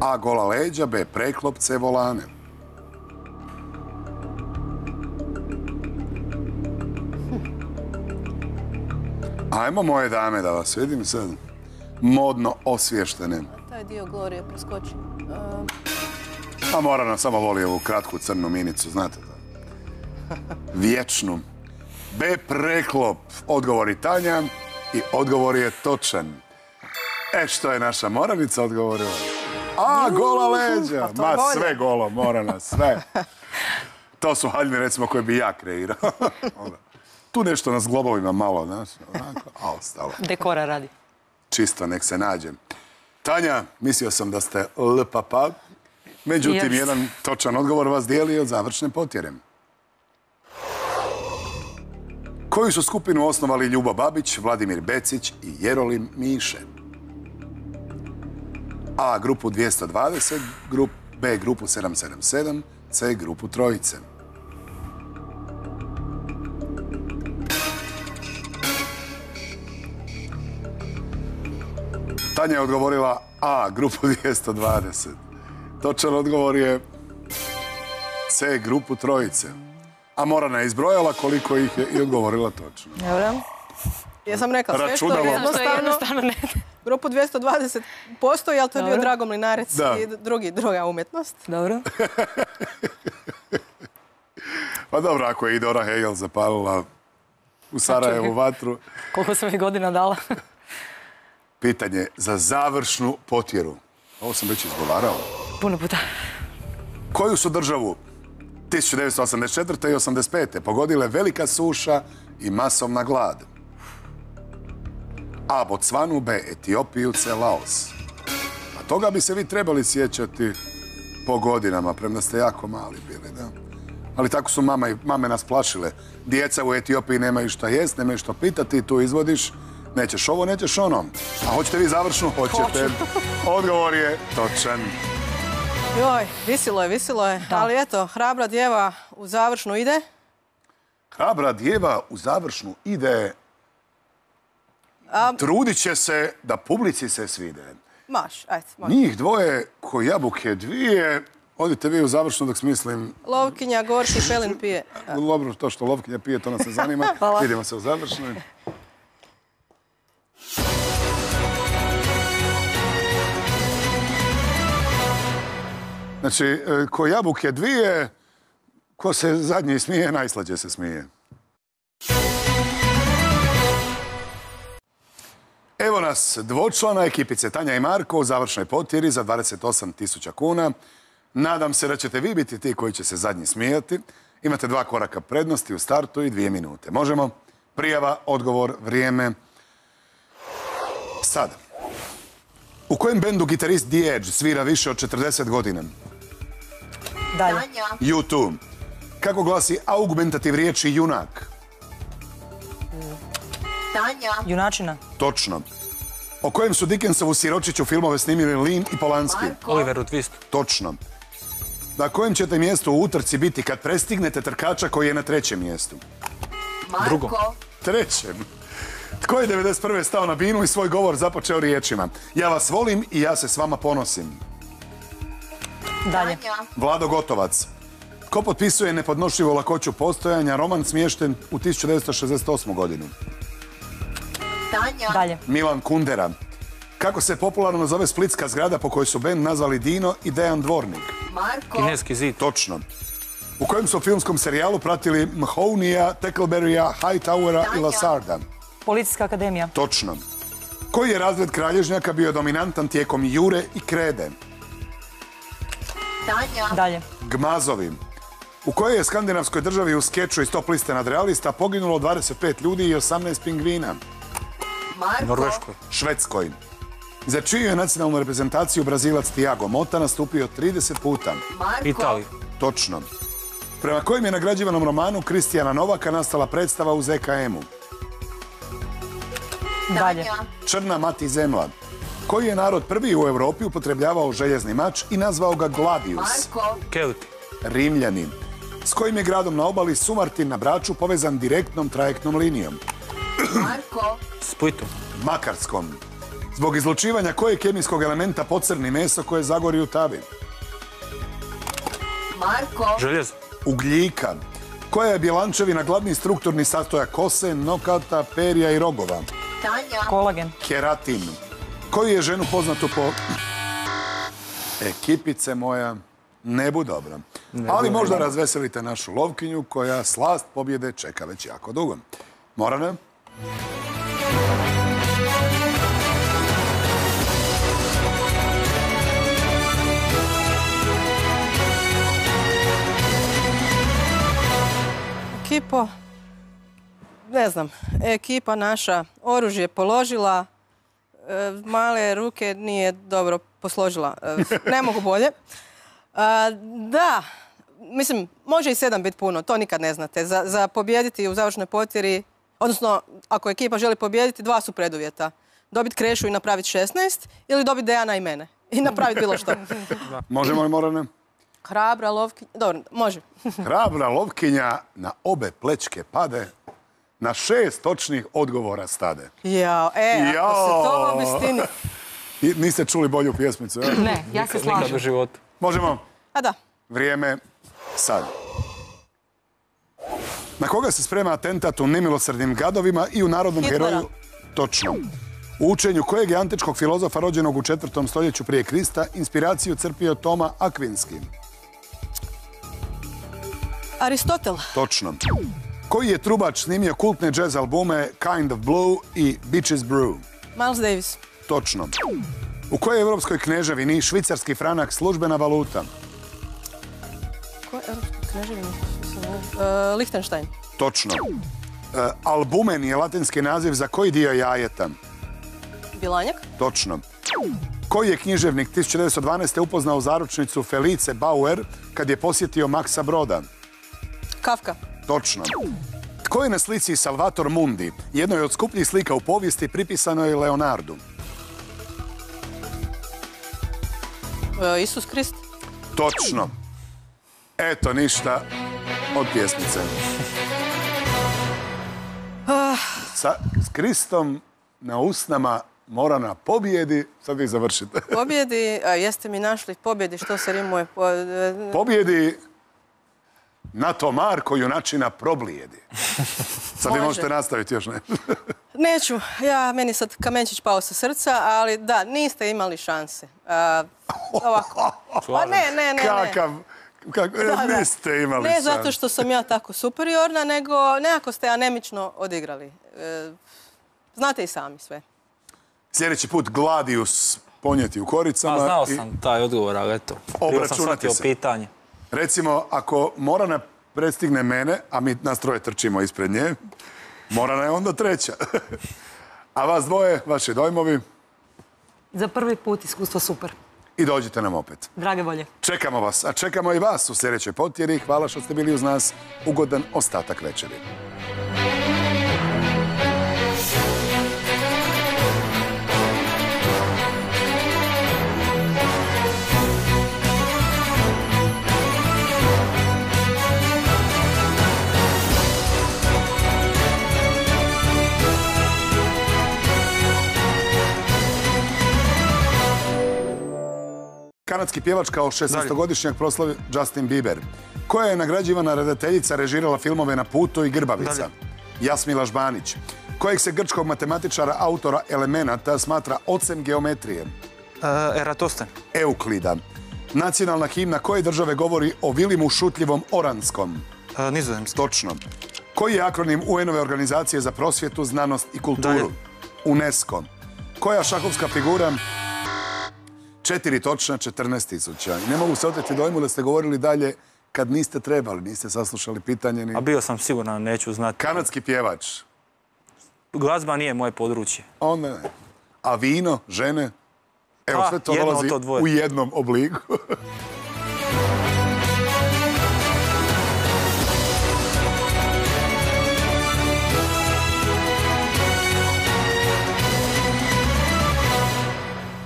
A. Gola leđa, B. Preklop, C. Volane. Ajmo moje dame da vas vidim sad. Modno osvještene. Taj dio Glorije preskoči. A Morana samo voli ovu kratku crnu minicu, znate to. Vječnu. B. Preklop. Odgovori Tanja i odgovor je točan. E, što je naša Moranica odgovorila? A, gola leđa. pa je Ma, sve golo, Morana, sve. To su haljine, recimo, koje bi ja kreirao. Tu nešto na zglobovima malo, znaš, onako, a ostalo. Dekora radi. Čisto, nek se nađe. Tanja, mislio sam da ste L papa, međutim, jedan točan odgovor vas dijeli od završne potjere. Koju su skupinu osnovali Ljubo Babić, Vladimir Becić i Jerolim Miše? A. Grupu 220, grup, B. Grupu 777, C. Grupu Trojice. Tanja je odgovorila A, grupu 220. Točan odgovor je C, grupu trojice. A Morana je izbrojala koliko ih je i odgovorila točno. Dobro. Jesam rekla sve što jednostavno. ne. Grupu 220 postoji, ali to je bio. Drago Mlinarec Da. i drugi, druga umjetnost. Dobro. Pa dobro, ako je i Dora Hegel zapalila u Sarajevu vatru, Koliko sam mi godina dala. pitanje za završnu potjeru. Ovo sam već izgovarao. Puno puta. Koju su državu 1984. i 85. pogodile velika suša i masovna glad? A. Botsvanu, B. Etiopiju, C. Laos. A toga bi se vi trebali sjećati po godinama, premda ste jako mali bili, da? Ali tako su mama i, mame nas plašile. Djeca u Etiopiji nemaju šta jest, nemaju što pitati, tu izvodiš, nećeš ovo, nećeš ono. A hoćete vi završnu? Hoćete. Odgovor je točan. Joj, visilo je, visilo je. Ali eto, hrabra djeva u završnu ide. Hrabra djeva u završnu ide. Trudit će se da publici se svide. Maš, ajde, može. Njih dvoje ko jabuke dvije, Odite vi u završnu dok smislim Lovkinja, gorki, pelin pije. Dobro, to što lovkinja pije, to nas ne zanima. Vidimo se u završnoj. Znači, e, ko jabuke dvije, ko se zadnji smije, najslađe se smije. Evo nas dvočlana ekipice Tanja i Marko u završnoj potjeri za 28.000 kuna. Nadam se da ćete vi biti ti koji će se zadnji smijati. Imate dva koraka prednosti u startu i dvije minute. Možemo? Prijava, odgovor, vrijeme. Sada. U kojem bendu gitarist The Edge svira više od 40 godina? Dalje. U2. Kako glasi augmentativ riječi junak? Junačina. Točno. O kojem su Dickensovu siročiću filmove snimili Lin i Polanski? Oliver u Twistu. Točno. Na kojem ćete mjestu u utrci biti kad prestignete trkača koji je na trećem mjestu? Drugom. Trećem. Tko je 91. stao na binu i svoj govor započeo riječima? Ja vas volim i ja se s vama ponosim. Dalje. Vlado Gotovac. Ko potpisuje nepodnošljivu lakoću postojanja, roman smješten u 1968. godinu? Dalje. Milan Kundera. Kako se popularno zove splitska zgrada po kojoj su band nazvali Dino i Dejan Dvornik? Kineski zid. Točno. U kojem su filmskom serijalu pratili Mahonija, Tackleberrya, Hightowera i Lasarda? Policijska akademija. Točno. Koji je razred kralježnjaka bio dominantan tijekom Jure i Krede? Dalje. Gmazovi. U kojoj je skandinavskoj državi u skeču iz top liste nadrealista poginulo 25 ljudi i 18 pingvina? Norveškoj. Švedskoj. Za čiju je nacionalnu reprezentaciju Brazilac Tiago Mota nastupio 30 puta? Italiji. Točno. Prema kojem je nagrađivanom romanu Kristijana Novaka nastala predstava u ZKM-u? Dalje. Črna mati zemla. Koji je narod prvi u Europi upotrebljavao željezni mač i nazvao ga Gladius? Kelti. Rimljanin. S kojim je gradom na obali Sumartin na Braču povezan direktnom trajektnom linijom? Splitom. Makarskom. Zbog izlučivanja kojeg kemijskog elementa pocrni meso koje zagori u tavi? Željezo. Ugljika. Koja je bjelančevina glavni strukturni sastojak kose, nokata, perija i rogova? Kolagen. Keratin. Koju je ženu poznatu po... Ekipice moja, ne bu dobro. Ali možda razveselite našu lovkinju koja slast pobjede čeka već jako dugo. Morane? Ekipo, ne znam, ekipa naša oružje položila, male ruke nije dobro posložila. E, ne mogu bolje. A, da, mislim, može i sedam biti puno, to nikad ne znate. Za, za pobijediti u završnoj potjeri, odnosno ako ekipa želi pobijediti, dva su preduvjeta. Dobiti krešu i napraviti 16 ili dobiti Dejana i mene. I napraviti bilo što. Možemo li Morane? Hrabra, lovkinja, dobro, može. Hrabra lovkinja na obe plečke pade, na šest točnih odgovora stade. Jao, e, ako se to Jao. obistini. I niste čuli bolju pjesmicu, jel? Ne, ja se Nikad u slažem. životu. Možemo? A da, Vrijeme sad. Na koga se sprema atentat u nemilosrdnim gadovima i u narodnom Hitlera. heroju? Točno. U učenju kojeg je antičkog filozofa rođenog u četvrtom stoljeću prije Krista inspiraciju crpio Toma Akvinski? Aristotel, Točno. Koji je trubač snimio kultne jazz albume Kind of Blue i Beaches Brew? Miles Davis, Točno. U kojoj evropskoj kneževini švicarski franak službena valuta? Uh, Lichtenstein, Točno. E, albumen je latinski naziv za koji dio jajeta? Bilanjak, Točno. Koji je književnik 1912. upoznao zaručnicu Felice Bauer kad je posjetio Maksa Broda? Kafka, Točno. Tko je na slici Salvator Mundi? Jednoj od skupljih slika u povijesti pripisano je Leonardu. uh, Isus Krist, Točno. Eto ništa od pjesmice. Sa, s Kristom na usnama Morana pobjedi, sad vi završite. Pobjedi, a jeste mi našli pobjedi, što se rimuje? Po, e, Pobjedi NATO Marko junačina problijedi. Sad vi Može. možete nastaviti još ne. Neću, ja, meni sad kamenčić pao sa srca, ali da, niste imali šanse. A, ovako. Pa ne, ne, ne, ne. Kakav, Da, niste imali Ne zato što sam ja tako superiorna, nego nekako ste anemično odigrali. E, znate i sami sve. Sljedeći put Gladius ponijeti u koricama. A znao i- sam taj odgovor, ali eto. Sam Obračunati shvatio se. pitanje. Recimo, ako Morana prestigne mene, a mi nas troje trčimo ispred nje, Morana je onda treća. a vas dvoje, vaši dojmovi Za prvi put iskustvo super. i dođite nam opet. Drage volje. Čekamo vas, a čekamo i vas u sljedećoj potjeri. Hvala što ste bili uz nas. Ugodan ostatak večeri. Kanadski pjevač kao 16-godišnjak proslavi Justin Bieber. Koja je nagrađivana redateljica režirala filmove Na putu i Grbavica? Dalje. Jasmila Žbanić. Kojeg se grčkog matematičara, autora elemenata smatra ocem geometrije? E, Eratosten. Euklida. Nacionalna himna koje države govori o Vilimu Šutljivom Oranskom? E, Nizozemski. Točno. Koji je akronim UN-ove organizacije za prosvjetu, znanost i kulturu? Dalje. UNESCO. Koja šahovska figura? Četiri točna, 14 tisuća. I ne mogu se oteti dojmu da ste govorili dalje kad niste trebali, niste saslušali pitanje ni... A bio sam siguran, neću znati. Kanadski pjevač. Glazba nije moje područje. Onda ne. A vino, žene? Evo, sve to dolazi to u jednom obliku.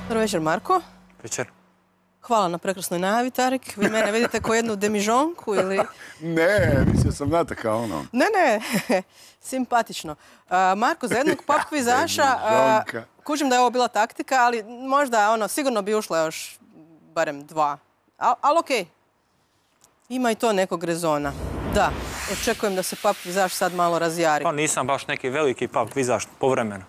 Dobro večer, Marko. Večer. Hvala na prekrasnoj najavi, Tarik. Vi mene vidite kao jednu demižonku ili... ne, mislio sam, znate, kao ono. Ne, ne, simpatično. A, Marko, za jednog pop kvizaša, Demižonka. kužim da je ovo bila taktika, ali možda ono, sigurno bi ušla još barem dva. Al- Ali okej, ima i to nekog rezona. Da, očekujem da se pop kvizaš sad malo razjari. Pa nisam baš neki veliki pub kvizaš povremeno.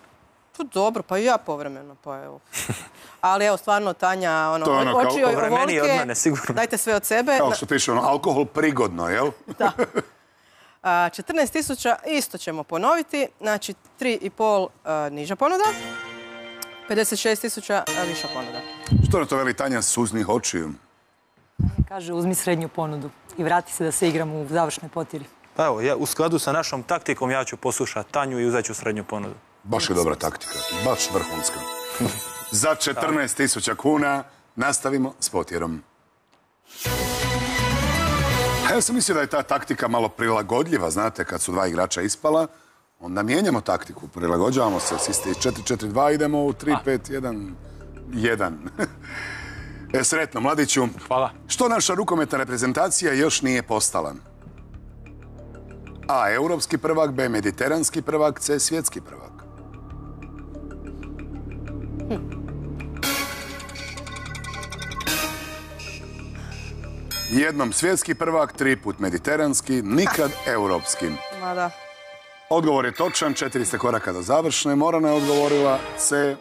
Pa dobro, pa i ja povremeno, pa evo. Ali evo, stvarno, Tanja, ono, To je ono kao- oči joj od ovolike. mene, sigurno. Dajte sve od sebe. Kao što piše, ono, alkohol prigodno, jel? Da. A, 14 tisuća isto ćemo ponoviti, znači 3,5 a, niža ponuda, 56 tisuća a, viša ponuda. Što na to veli Tanja suznih očiju? Kaže, uzmi srednju ponudu i vrati se da se igramo u završnoj potjeri. Pa evo, ja, u skladu sa našom taktikom ja ću poslušati Tanju i uzet ću srednju ponudu. Baš je dobra taktika, baš vrhunska. Za 14.000 kuna nastavimo s potjerom. Ja sam mislio da je ta taktika malo prilagodljiva, znate, kad su dva igrača ispala, onda mijenjamo taktiku, prilagođavamo se, svi ste iz 4-4-2, idemo u 3-5-1-1. e, sretno, mladiću. Hvala. Što naša rukometna reprezentacija još nije postala? A. Europski prvak, B. Mediteranski prvak, C. Svjetski prvak. Jednom svjetski prvak, tri put mediteranski, nikad europski. Ma da. Odgovor je točan, četiri ste koraka do završne. Morana je odgovorila C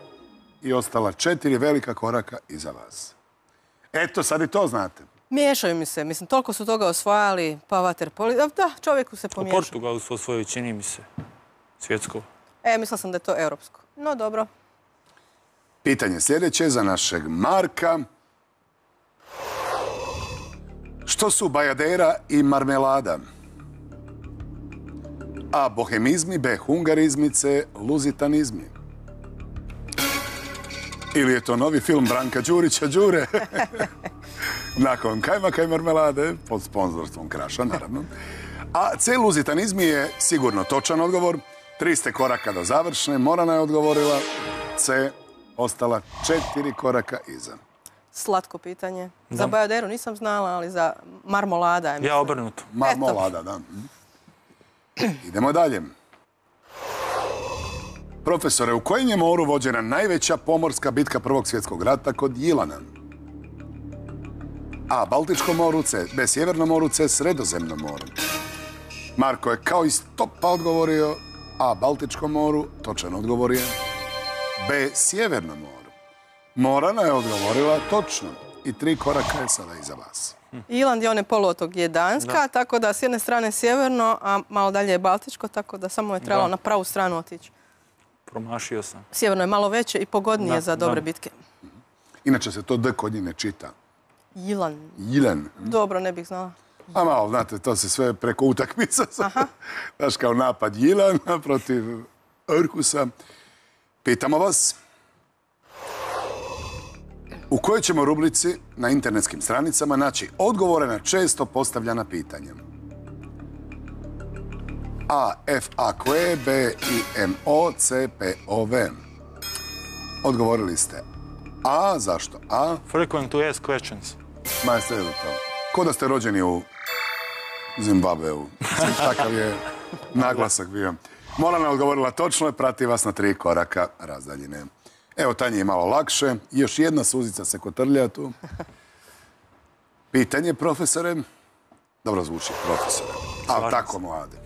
i ostala četiri velika koraka iza vas. Eto, sad i to znate. Miješaju mi se, mislim, toliko su toga osvajali, pa vaterpoli. Da, čovjeku se U pomiješa. Portugalu su osvojili, čini mi se, svjetsko. E, mislila sam da je to europsko. No, dobro. Pitanje sljedeće za našeg Marka. Što su bajadera i marmelada? A. Bohemizmi, B. Hungarizmi, C. Luzitanizmi. Ili je to novi film Branka Đurića Đure? Nakon kajmaka i marmelade, pod sponzorstvom Kraša, naravno. A C. Luzitanizmi je sigurno točan odgovor. Tri ste koraka do završne. Morana je odgovorila. C. Ostala četiri koraka iza. Slatko pitanje. Za bajaderu nisam znala, ali za marmolada je. Ja obrnuto. Marmolada, da. Idemo dalje. Profesore, u kojem je moru vođena najveća pomorska bitka Prvog svjetskog rata kod Jilana? A. Baltičkom moru, C. B. Sjevernom moru, C. Sredozemnom moru. Marko je kao iz topa odgovorio A. Baltičkom moru, točan odgovor je B. Sjevernom moru. Morana je odgovorila točno i tri koraka je sada iza vas. Iland je onaj poluotok je Danska, tako da s jedne strane sjeverno, a malo dalje je Baltičko, tako da samo je trebalo Da. na pravu stranu otići. Promašio sam. Sjeverno je malo veće i pogodnije Da, za dobre bitke. Inače se to D kod njih ne čita. Jilan. Jilen. Dobro, ne bih znala. A malo, znate, to se sve preko utakmica. Znaš, kao napad Jilana protiv Örhusa. Pitamo vas, u kojoj ćemo rubrici na internetskim stranicama naći odgovore na često postavljana pitanja? A. F. A. Q. B. I. M. O. C. P. O. V. Odgovorili ste A. Zašto A? Frequent to ask questions. Ma sve to. Ko da ste rođeni u Zimbabveu. Takav je naglasak bio. Morana je odgovorila točno i prati vas na tri koraka razdaljine. Evo, Tanji je malo lakše. Još jedna suzica se kotrlja tu. Pitanje, profesore. Dobro zvuči, profesore. Ali Slažem tako mlade.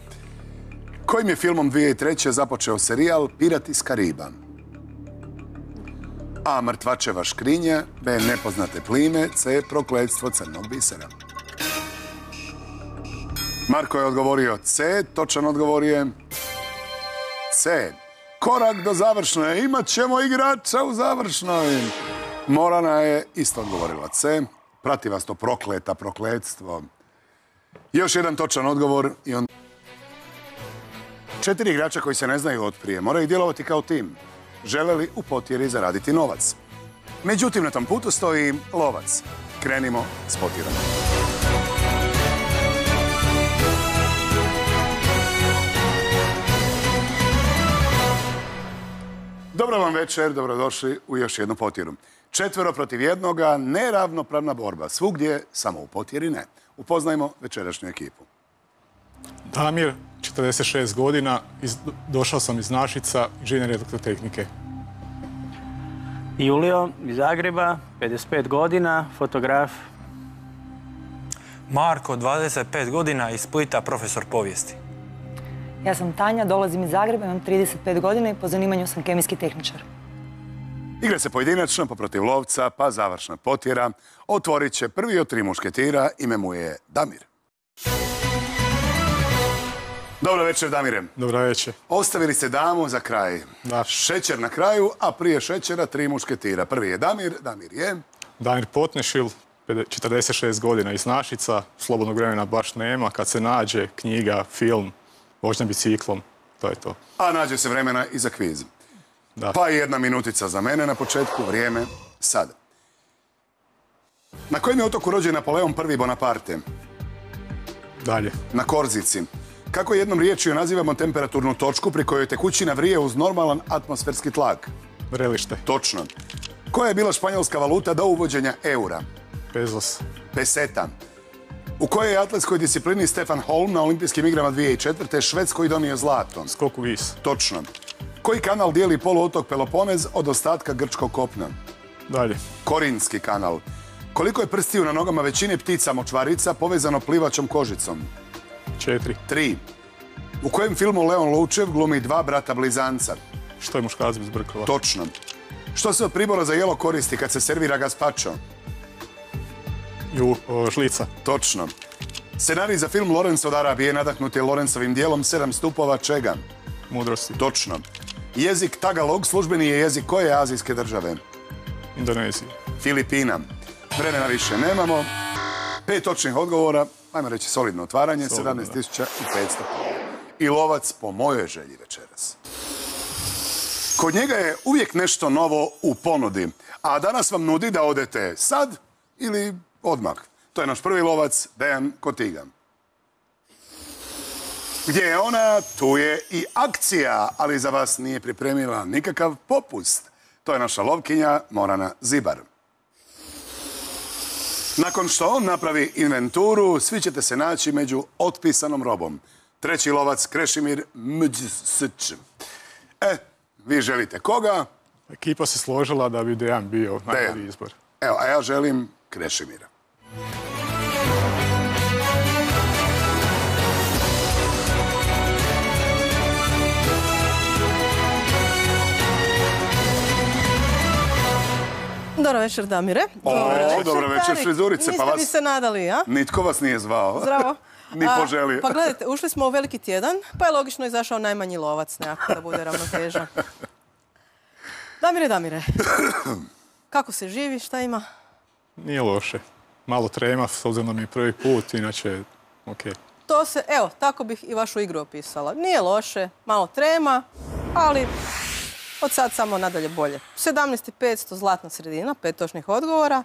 Kojim je filmom 2003. započeo serijal Pirat iz Kariba? A. Mrtvačeva škrinja, B. Nepoznate plime, C. Prokletstvo crnog bisera. Marko je odgovorio C, točan odgovor je C. Korak do završnoje, imat ćemo igrača u završnoj. Morana je isto odgovorila C. Prati vas to prokleta, prokletstvo. Još jedan točan odgovor i on... Četiri igrača koji se ne znaju od prije moraju djelovati kao tim. Žele li u potjeri zaraditi novac? Međutim, na tom putu stoji lovac. Krenimo s potjerom. Dobro vam večer, dobrodošli u još jednu potjeru. Četvero protiv jednoga, neravnopravna borba. Svugdje, samo u potjeri ne. Upoznajmo večerašnju ekipu. Damir, 46 godina, iz- došao sam iz Našica, inženjer elektrotehnike. Julio iz Zagreba, 55 godina, fotograf. Marko, 25 godina, iz Splita, profesor povijesti. Ja sam Tanja, dolazim iz Zagreba, imam 35 godina i po zanimanju sam kemijski tehničar. Igra se pojedinačno, pa protiv lovca, pa završna potjera. Otvorit će prvi od tri mušketira, ime mu je Damir. Dobro večer, Damire. Dobra večer. Ostavili ste damu za kraj. Da. Šećer na kraju, a prije šećera tri mušketira. Prvi je Damir, Damir je... Damir Potnešil, 46 godina iz Našica, slobodnog vremena baš nema, kad se nađe knjiga, film, vožnja biciklom, to je to. A nađe se vremena i za kviz. Da. Pa jedna minutica za mene na početku, vrijeme sada. Na kojem je otoku rođen Napoleon I Bonaparte? Dalje. Na Korzici. Kako jednom riječju nazivamo temperaturnu točku pri kojoj tekućina vrije uz normalan atmosferski tlak? Vrelište. Točno. Koja je bila španjolska valuta do uvođenja eura? Bezos. Peseta. U kojoj je atletskoj disciplini Stefan Holm na olimpijskim igrama 2004. Švedskoj donio zlato? Skok u vis. Točno. Koji kanal dijeli poluotok Peloponez od ostatka grčkog kopna? Dalje. Korinski kanal. Koliko je prstiju na nogama većine ptica močvarica povezano plivačom kožicom? Četiri. Tri. U kojem filmu Leon Lučev glumi dva brata blizanca? Što je muškarac bez brkova? Točno. Što se od pribora za jelo koristi kad se servira gazpacho? Ju, o, žlica. Točno. Scenarij za film Lorenzo od Arabije nadahnut je Lorencovim dijelom sedam stupova čega? Mudrosti. Točno. Jezik Tagalog službeni je jezik koje azijske države? Indonezija. Filipina. Vremena više nemamo. Pet točnih odgovora, ajmo reći solidno otvaranje, Solidno, da. 17.500 I lovac po mojoj želji večeras. Kod njega je uvijek nešto novo u ponudi, a danas vam nudi da odete sad ili odmah. To je naš prvi lovac, Dejan Kotiga. Gdje je ona, tu je i akcija, ali za vas nije pripremila nikakav popust. To je naša lovkinja Morana Zibar. Nakon što on napravi inventuru, svi ćete se naći među otpisanom robom. Treći lovac Krešimir Mđsč. E, Vi želite koga? Ekipa se složila da bi Dejan bio najbolji izbor. Evo, a ja želim Krešimira. Dobro večer, Damire. O, dobro večer, frizurice, pa Niste mi vas- se nadali, a? Nitko vas nije zvao. Zdravo. Ni poželio. Pa gledajte, ušli smo u veliki tjedan, pa je logično izašao najmanji lovac nekako da bude ravnoteža. Damire, Damire. Kako se živi, šta ima? Nije loše. Malo trema, s obzirom da mi je prvi put, inače, ok. To se, evo, tako bih i vašu igru opisala. Nije loše, malo trema, ali od sad samo nadalje bolje. 17.500 zlatna sredina, pet točnih odgovora.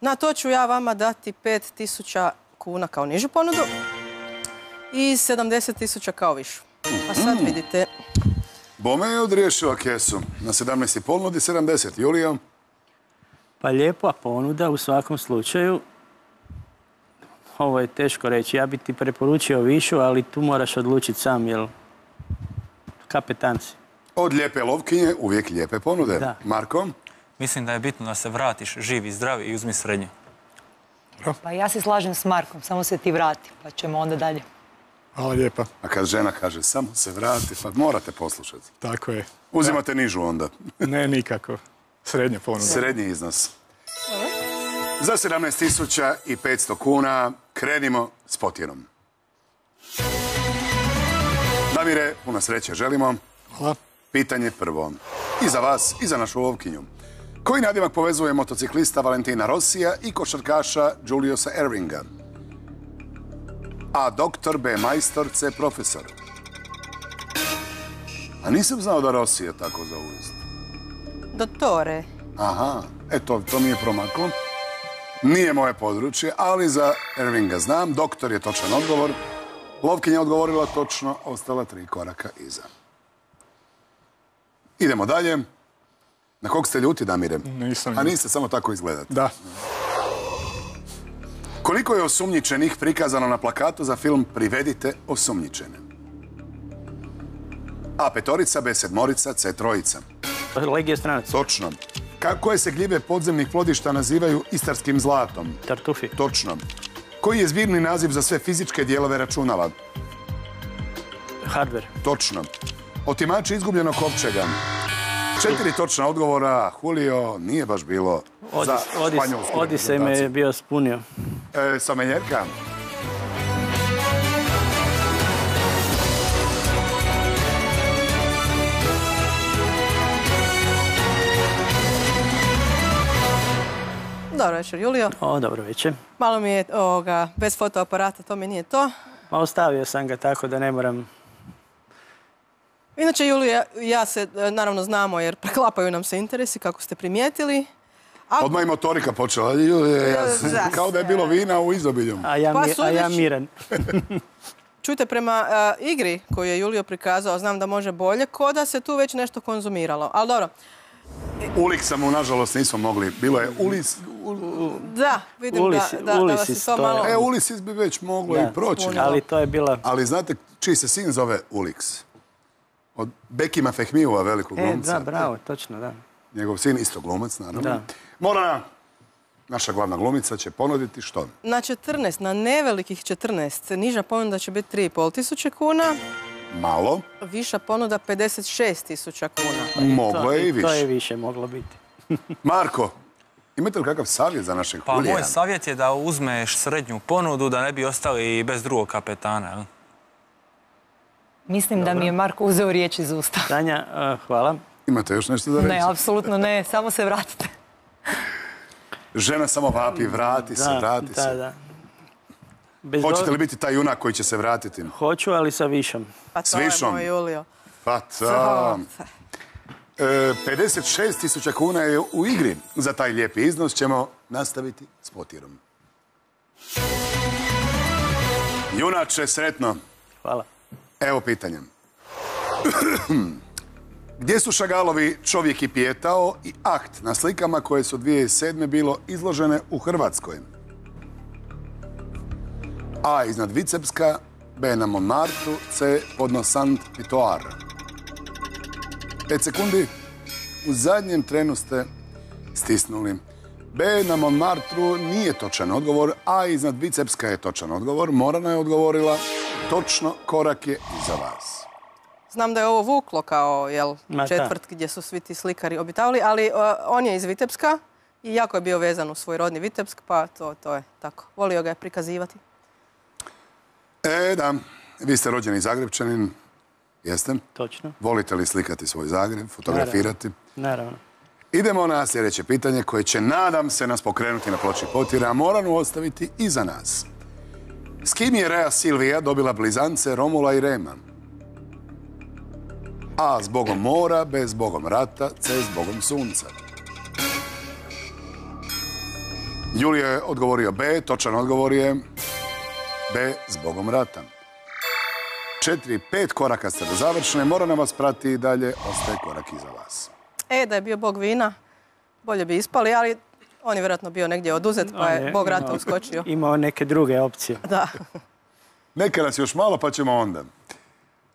Na to ću ja vama dati 5000 kuna kao nižu ponudu i 70.000 kao višu. A sad vidite, Bome je odriješila kesu. Na 17,5 nudi 70. Julija, Pa lijepa ponuda u svakom slučaju. Ovo je teško reći. Ja bi ti preporučio višu, ali tu moraš odlučiti sam, jel kapetan si. od lijepe lovkinje uvijek lijepe ponude. Da. Marko, Mislim da je bitno da se vratiš živ i zdrav i uzmi srednju. Pa ja se slažem s Markom, samo se ti vrati, pa ćemo onda dalje. Hvala lijepa. a kad žena kaže samo se vrati, pa morate poslušati. Tako je. Uzimate nižu onda. Ne, nikako. Srednja ponuda. Srednji iznos. Za 17.500 kuna krenimo s potjerom. Damire, puno sreće želimo. Hvala. Pitanje prvo. I za vas, i za našu lovkinju. Koji nadimak povezuje motociklista Valentina Rosija i košarkaša Juliosa Ervinga? A. Doktor, B. Majstor, C. Profesor. A nisam znao da Rosija tako isto. Dottore. Aha, eto, to mi je promaklo. Nije moje područje, ali za Ervinga znam. Doktor je točan odgovor. Lovkinja je odgovorila točno, ostala tri koraka iza. Idemo dalje. Na kog ste ljuti, Damire? Nisam A niste, samo tako izgledate. Da. Koliko je osumnjičenih prikazano na plakatu za film Privedite osumnjičene? A petorica, B sedmorica, C trojica. To je Legija stranac. Točno. Ka- koje se gljive podzemnih plodišta nazivaju istarskim zlatom? Tartufi. Točno. Koji je zbirni naziv za sve fizičke dijelove računala? Hardware. Točno. Otimači izgubljenog kovčega. Četiri točna odgovora. Julio nije baš bilo za Odis, španjolsku Odisej me je bio spunio. E, Somenjerka. Dobro večer, Julio. O, dobro večer. Malo mi je ovoga, bez fotoaparata, to mi nije to. Ma ostavio sam ga tako da ne moram... Inače, Julio, ja, ja se e, naravno znamo jer preklapaju nam se interesi, kako ste primijetili. Ako- Odmah i motorika počela. Julije, ja sam- Zase. Kao da je bilo vina u izobilju. A ja, Pa mi- a ja miran. Čujte, prema e, igri koju je Julio prikazao, znam da može bolje, ko da se tu već nešto konzumiralo. Ali dobro, Ulik sam mu, nažalost, nismo mogli. Bilo je Ulis. da, vidim da, da, da vas je to malo... E, Ulisis bi već moglo Da, i proći. Ali to je bila... Ali znate, čiji se sin zove Ulix? Od Bekima Fehmijeva, velikog E, glumca. da, bravo, točno, da. Njegov sin, isto glumac, naravno. Da. Morana, naša glavna glumica, će ponuditi što? Na 14, na nevelikih 14, niža ponuda će biti 3,5 tisuće kuna, Malo, viša ponuda 56 tisuća kuna. moglo To- je i To je više. više moglo biti. Marko, imate li kakav savjet za našeg Pa moj savjet je da uzmeš srednju ponudu da ne bi ostali bez drugog kapetana. jel? Mislim da mi je Marko uzeo riječ iz usta. Tanja, e, hvala. Imate još nešto da reći? Ne, apsolutno ne, samo se vratite. Žena samo vapi, vrati se, Da, vrati da, se. da. Bez Hoćete li biti taj junak koji će se vratiti? Hoću, ali sa višom. Pa to S je višom. moj Julio. Pa to. E, 56 tisuća kuna je u igri. Za taj lijepi iznos ćemo nastaviti s potirom. Junače, sretno. Hvala. Evo pitanje. Gdje su Šagalovi čovjek i pijetao i akt na slikama koje su 2007. bilo izložene u Hrvatskoj? A. Iznad Vicepska, B. Na Montmartu, C. Podno Sant Pitoar. 5 sekundi. U zadnjem trenu ste stisnuli. B na Montmartru nije točan odgovor, a iznad Bicepska je točan odgovor. Morana je odgovorila, točno korak je iza vas. Znam da je ovo vuklo kao jel, četvrt gdje su svi ti slikari obitavali, ali on je iz Vitebska i jako je bio vezan u svoj rodni Vitebsk, pa to, to je tako. Volio ga je prikazivati. E, da, vi ste rođeni Zagrebčanin, jeste? Točno. Volite li slikati svoj Zagreb, fotografirati? Naravno. Idemo na sljedeće pitanje koje će, nadam se, nas pokrenuti na ploči potjera, a Moranu ostaviti iza nas. S kim je Rea Silvija dobila blizance Romula i Rema? A. S bogom mora, B. S bogom rata, C. S bogom sunca. Julija je odgovorio B, točan odgovor je B. S bogom rata. Četiri, pet koraka ste do završene, mora nam vas prati i dalje, ostaje korak iza vas. E, da je bio bog vina, bolje bi ispali, ali on je vjerojatno bio negdje oduzet, pa je bog rata uskočio. Imao neke druge opcije. Da. Neka nas još malo pa ćemo onda.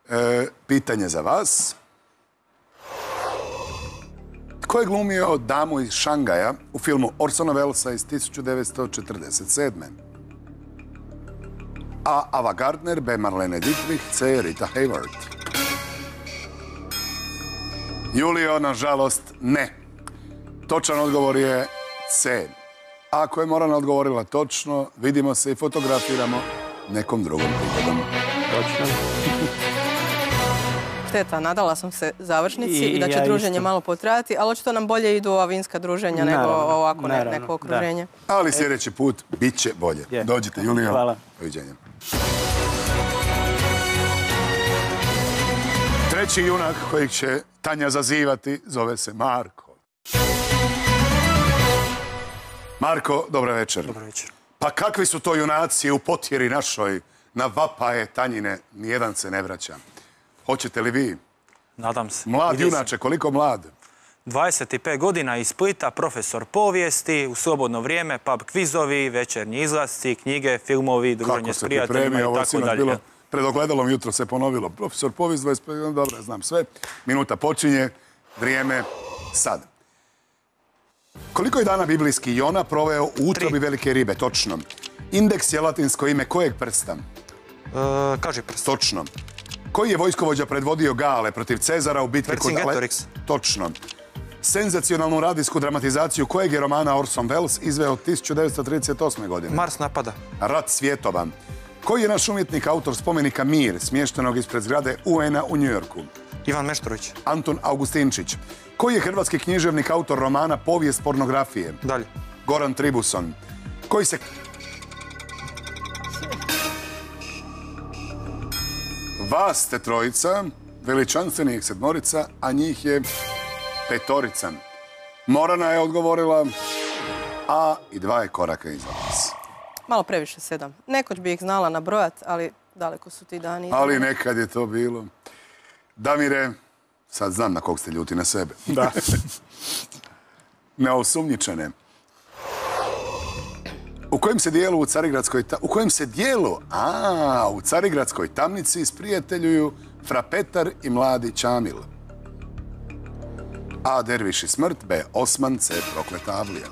E, pitanje za vas. Tko je glumio damu iz Šangaja u filmu Orsona Wellesa iz 1947. A. Ava Gardner, B. Marlene Dietrich, C. Rita Hayworth. Julio, nažalost, ne. Točan odgovor je C. Ako je Morana odgovorila točno, vidimo se i fotografiramo nekom drugom prigodom. Točno. Šteta, nadala sam se završnici I i, da će ja druženje isto. malo potrajati, ali očito nam bolje idu ova vinska druženja nego ovako naravno, neko da. okruženje. Ali sljedeći put bit će bolje. Je. Dođite, Julio. Hvala. Doviđenja. Treći junak kojeg će Tanja zazivati zove se Marko. Marko, dobra večer. Dobro večer. Pa kakvi su to junaci u potjeri našoj na vapaje Tanjine? Nijedan se ne vraća. Hoćete li vi? Nadam se. Mlad junače, koliko mlad? 25 godina iz Splita, profesor povijesti, u slobodno vrijeme, pub kvizovi, večernji izlasci, knjige, filmovi, druženje Kako s se prijateljima i ovo tako dalje. bilo pred ogledalom jutro se ponovilo. Profesor povijest 25 godina, dobro, znam sve. Minuta počinje, vrijeme sad. Koliko je dana biblijski Jona proveo u utrobi velike ribe? Točno. Indeks je latinsko ime kojeg prsta? E, kaži prst. Točno. Koji je vojskovođa predvodio Gale protiv Cezara u bitki kod... Točno. Senzacionalnu radijsku dramatizaciju kojeg je romana Orson Welles izveo 1938. godine? Mars napada. Rat svjetova. Koji je naš umjetnik autor spomenika Mir, smještenog ispred zgrade UN-a u Njujorku? Ivan Meštrović. Anton Augustinčić. Koji je hrvatski književnik autor romana Povijest pornografije? Dalje. Goran Tribuson. Koji se... Vas ste trojica, veličanstvenih sedmorica, a njih je petorica. Morana je odgovorila, a i dva je koraka iza vas. Malo previše sedam. Nekoć bi ih znala nabrojat, ali daleko su ti dani. Ali nekad je to bilo. Damire, sad znam na kog ste ljuti na sebe. Da. Neosumnjičene. U kojem se dijelu u Carigradskoj u kojem se dijelu, a u Carigradskoj tamnici sprijateljuju Frapetar i mladi Čamil. A. Derviš i smrt, B. Osman, C. Prokleta Avlija.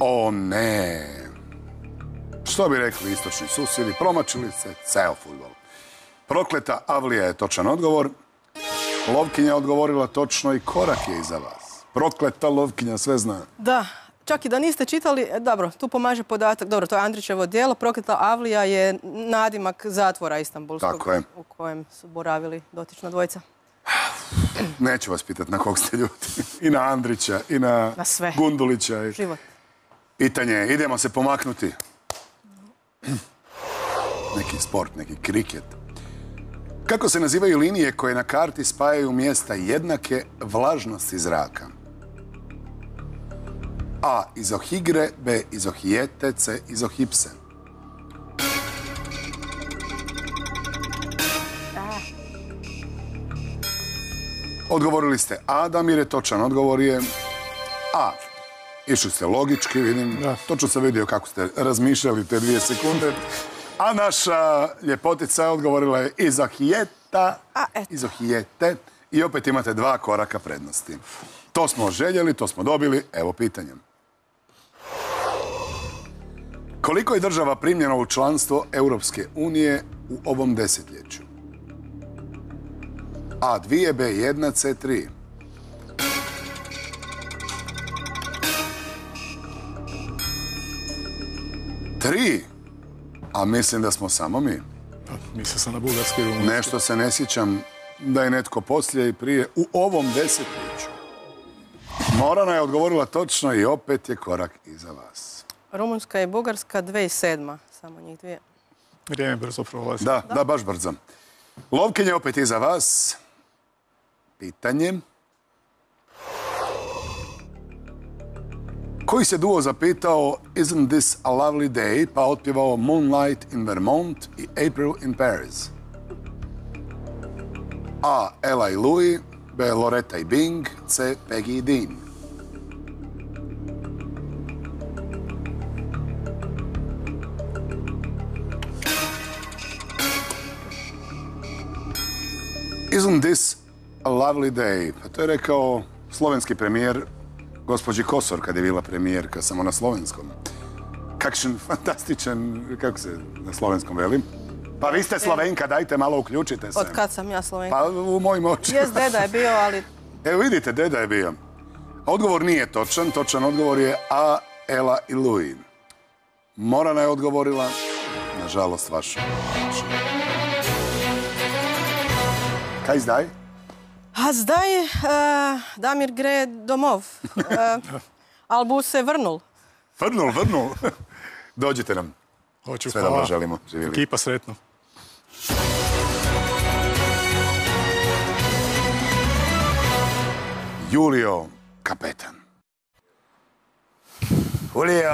O ne. Što bi rekli istočni susjedi, promačili se ceo futbol. Prokleta Avlija je točan odgovor. Lovkinja odgovorila točno i korak je iza vas. Prokleta Lovkinja sve zna. Da, čak i da niste čitali, e, dobro, tu pomaže podatak, dobro, to je Andrićevo djelo, Prokleta Avlija je nadimak zatvora Istanbulskog u kojem su boravili dotična dvojica. Neću vas pitati na kog ste ljuti. I na Andrića, i na, Na sve. Gundulića. i- Život. Pitanje je, idemo se pomaknuti. Neki sport, neki kriket. Kako se nazivaju linije koje na karti spajaju mjesta jednake vlažnosti zraka? A. Izohigre, B. Izohijete, C. Izohipse. Odgovorili ste A, Damire, točan odgovor je A. Išli ste logički, vidim. Točno sam vidio kako ste razmišljali te dvije sekunde. A naša ljepotica odgovorila je Izohijete. Hijeta. A, eto. Izo Hijete. I opet imate dva koraka prednosti. To smo željeli, to smo dobili. Evo pitanje. Koliko je država primljeno u članstvo Europske unije u ovom desetljeću? A2, B1, C3. Tri. A mislim da smo samo mi. Pa, Mislio sam na bugarski. Nešto se ne sjećam da je netko poslije i prije u ovom desetljeću. Morana je odgovorila točno i opet je korak iza vas. Rumunjska i Bugarska 2007. Samo njih dvije. Vrijeme brzo prolazi. Da, da, baš brzo. Lovkinje opet iza vas. Pitanje. Koji se duo zapitao Isn't this a lovely day pa otpjevao Moonlight in Vermont i April in Paris? A. Ella i Louis B. Loretta i Bing C. Peggy i Dean This a lovely day? Pa to je rekao slovenski premijer gospođi Kosor kad je bila premijerka samo na slovenskom. Kakšen fantastičan, kako se na slovenskom veli? Pa vi ste slovenka, dajte malo uključite se. Od kad sam ja Slovenka? Pa u mojim očima. Jes, deda je bio, ali Evo vidite, deda je bio. Odgovor nije točan, točan odgovor je A, Ela i Louis. Morana je odgovorila, nažalost vaša. Kaj zdaj? A zdaj eh, Damir gre domov. Eh, ali bo se vrnul. Vrnul, vrnul. Dođite nam. Hoću, Sve hvala. dobro želimo. Živjeli. Ekipa sretno. Julio Kapetan. Julio,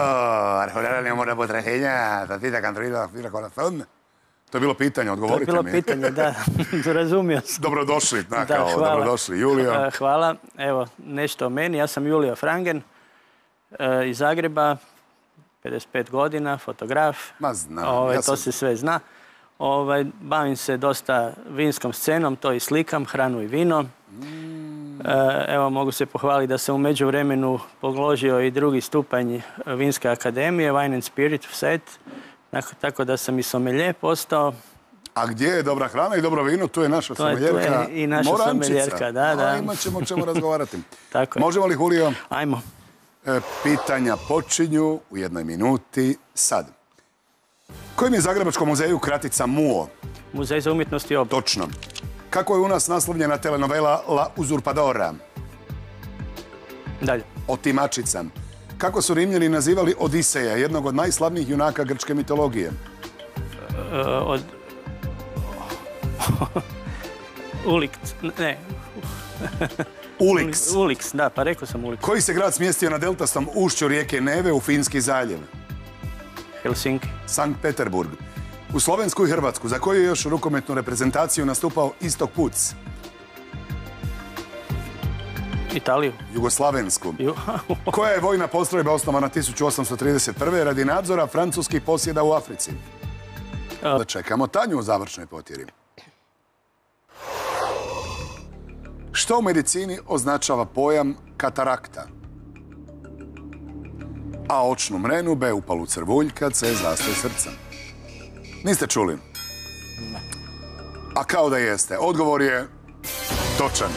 arjolara le mora potrajenja, tatita cantrila, fila corazón. To je bilo pitanje, To je odgovorite bilo mi. pitanje, da. Razumio sam. Dobrodošli, da, Da, kao, hvala. dobrodošli. Julio, Hvala. Evo, nešto o meni. Ja sam Julio Frangen e, iz Zagreba, 55 godina, fotograf. Ma znam, Ovaj, ja to se sve zna. Ovaj, bavim se dosta vinskom scenom, to i slikam, hranu i vino. E, evo, mogu se pohvaliti da sam u međuvremenu pogložio i drugi stupanj Vinske akademije, Wine and Spirit set. Tako, tako da sam i somelje postao. a gdje je dobra hrana i dobro vino, tu je naša To je- i naša Morančica. someljerka, da, da. A, imat ćemo o čemu razgovarati. Tako je. Možemo li, Julio? Ajmo. E, pitanja počinju u jednoj minuti sad. Kojim je Zagrebačkom muzeju kratica MUO? Muzej za umjetnost i obrt. Točno. Kako je u nas naslovljena telenovela La Uzurpadora? Dalje. Otimačica. Kako su Rimljani nazivali Odiseja, jednog od najslavnijih junaka grčke mitologije? E, od... Uliks, ne, Ulix. Uliks, da, pa rekao sam Uliks. Koji se grad smjestio na deltastom ušću rijeke Neve u Finski zaljev? Helsinki, Sankt Peterburg. U Slovensku i Hrvatsku, za koju je još rukometnu reprezentaciju nastupao Istok Puc? Italiju. Jugoslavensku. Ju- Koja je vojna postrojba osnovana 1831. radi nadzora francuskih posjeda u Africi? Da čekamo Tanju u završnoj potjeri. Što u medicini označava pojam katarakta? A. Očnu mrenu, B. Upalu crvuljka, C. Zastoj srca. Niste čuli? A kao da jeste. Odgovor je točan.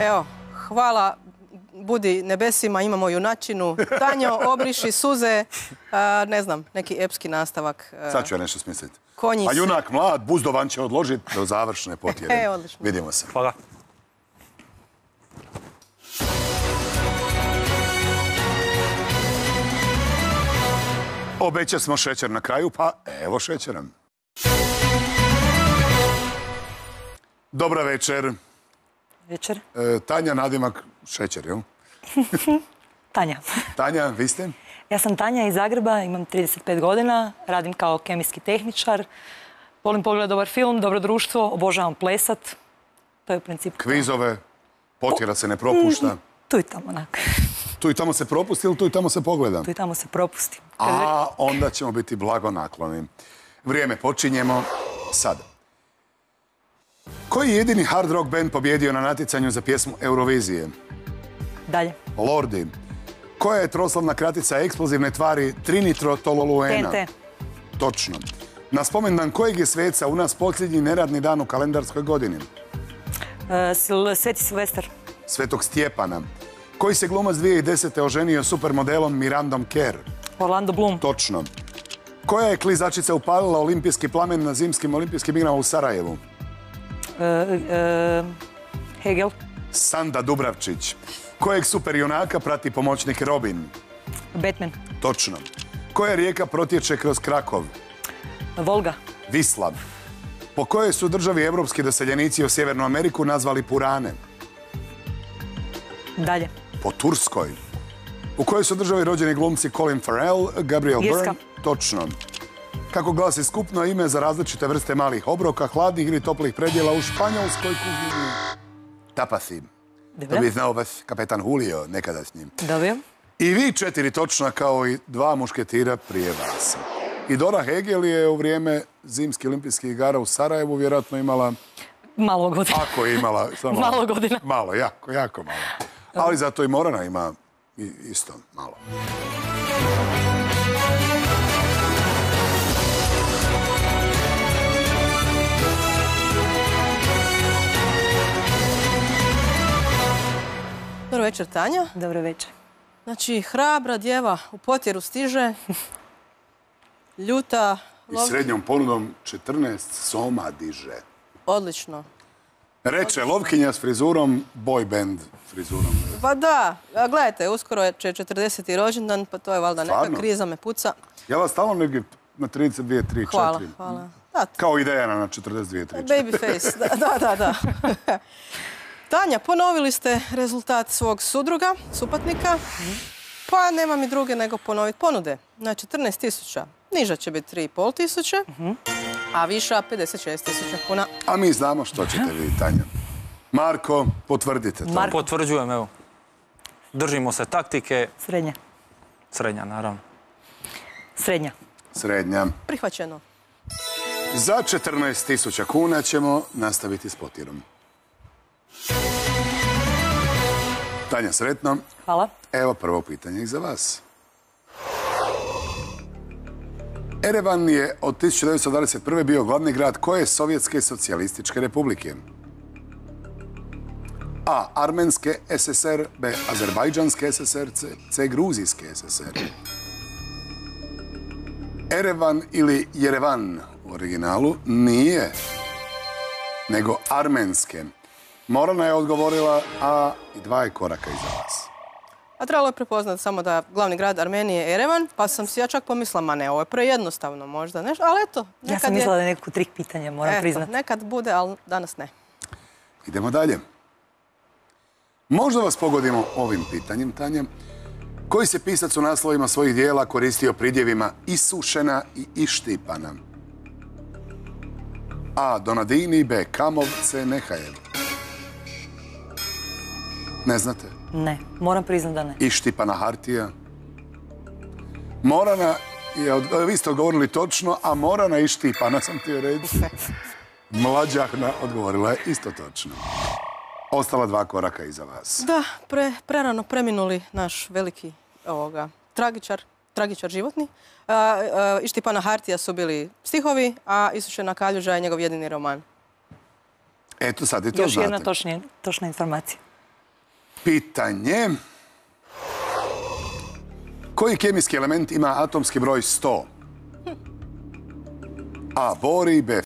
Evo, hvala budi nebesima, imamo junačinu. Tanjo, obriši suze, a, ne znam, neki epski nastavak. a, Sad ću ja nešto smisliti. Konji A junak mlad, buzdovan će odložiti do završne potjere. E, odlično. Vidimo se. Hvala. Obeća smo šećer na kraju, pa evo šećera. Dobra večer. Večer. E, Tanja Nadimak, šećer, jel? Tanja. Tanja, vi ste? Ja sam Tanja iz Zagreba, imam 35 godina, radim kao kemijski tehničar. Volim pogledati dobar film, dobro društvo, obožavam plesat. To je u principu... Kvizove, potjera se ne propušta. Tu i tamo, onak. Tu i tamo se propusti ili tu i tamo se pogleda? Tu i tamo se propusti. Kad- A onda ćemo biti blago nakloni. Vrijeme počinjemo sad. Koji je jedini hard rock band pobjedio na natjecanju za pjesmu Eurovizije? Dalje. Lordi. Koja je troslovna kratica eksplozivne tvari trinitrotololuena? TNT. Točno. Na spomendan kojeg je sveca u nas posljednji neradni dan u kalendarskoj godini? E, Sveti Silvestar. Svetog Stjepana. Koji se glumac 2010. oženio supermodelom Mirandom Kerr? Orlando Bloom. Točno. Koja je klizačica upalila olimpijski plamen na zimskim olimpijskim igrama u Sarajevu? E, e, Hegel. Sanda Dubravčić. Kojeg superjunaka prati pomoćnik Robin? Batman. Točno. Koja rijeka protječe kroz Krakov? Volga. Vislav. Po kojoj su državi evropski doseljenici u Sjevernu Ameriku nazvali Purane? Dalje. Po Turskoj. U kojoj su državi rođeni glumci Colin Farrell, Gabriel Irska. Byrne? Točno. Kako glasi skupno ime za različite vrste malih obroka, hladnih ili toplih predjela u španjolskoj kuhinji? Tapasi. To Dobro. bi znao vas kapetan Julio nekada s njim. Dobio. I vi četiri točna kao i dva mušketira prije vas. I Dora Hegel je u vrijeme zimskih olimpijskih igara u Sarajevu vjerojatno imala, Malo godina. ako je imala, samo Malo godina. Malo, jako, jako malo. Ali zato i Morana ima isto malo. Dobro večer, Tanja. Dobro večer. Znači, hrabra djeva u potjeru stiže. Ljuta. I srednjom ponudom 14 soma diže. Odlično. Reče Lovkinja s frizurom, boy band frizurom. Pa da, a gledajte, uskoro je će 40. rođendan, pa to je valjda neka kriza me puca. Ja vas stalno negdje na 32, 3, 4. Hvala, hvala. Da, Kao i Dejana na 42, 3, 4. baby face, da, da, da. da. Tanja, ponovili ste rezultat svog sudruga, supatnika. Pa nema mi druge nego ponoviti ponude. Na 14 tisuća, niža će biti 3,5 tisuće, a viša 56 tisuća kuna. A mi znamo što ćete vi, Tanja. Marko, potvrdite to. Marko. Potvrđujem, evo. Držimo se taktike, Srednja. srednja naravno. Srednja. Srednja. Prihvaćeno. Za 14.000 kuna ćemo nastaviti s potjerom. Tanja, sretno. Hvala. Evo prvo pitanje i za vas. Erevan je od 1921. bio glavni grad koje Sovjetske socijalističke republike? A. Armenske SSR, B. Azerbajdžanske SSR, C. C. Gruzijske SSR. Erevan ili Jerevan u originalu nije, nego armenske. Morana je odgovorila, a i dva je koraka iza vas. A trebalo je prepoznati samo da glavni grad Armenije je Erevan, pa sam si ja čak pomislila, ma ne, ovo je prejednostavno možda, nešto, ali eto. Ja nekad sam je- mislila da je neko trik pitanja, moram Eto, priznati. nekad bude, ali danas ne. Idemo dalje. Možda vas pogodimo ovim pitanjem, Tanja. Koji se pisac u naslovima svojih dijela koristio pridjevima isušena i ištipana? A. Donadini, B. Kamov, C. Nehajev. Ne znate? Ne, moram priznati da ne. Ištipana Hartija. Morana, je, vi ste odgovorili točno, a Morana Ištipana sam htio reći. Mlađahna odgovorila je isto točno. Ostala dva koraka iza vas. Da, pre, prerano preminuli naš veliki ovoga, tragičar, tragičar životni. I Štipana Hartija su bili stihovi, a Isušena Kaljuža je njegov jedini roman. Eto sad i to Još znate. jedna točnija, točna informacija. Pitanje. Koji kemijski element ima atomski broj 100? A. Bori, B.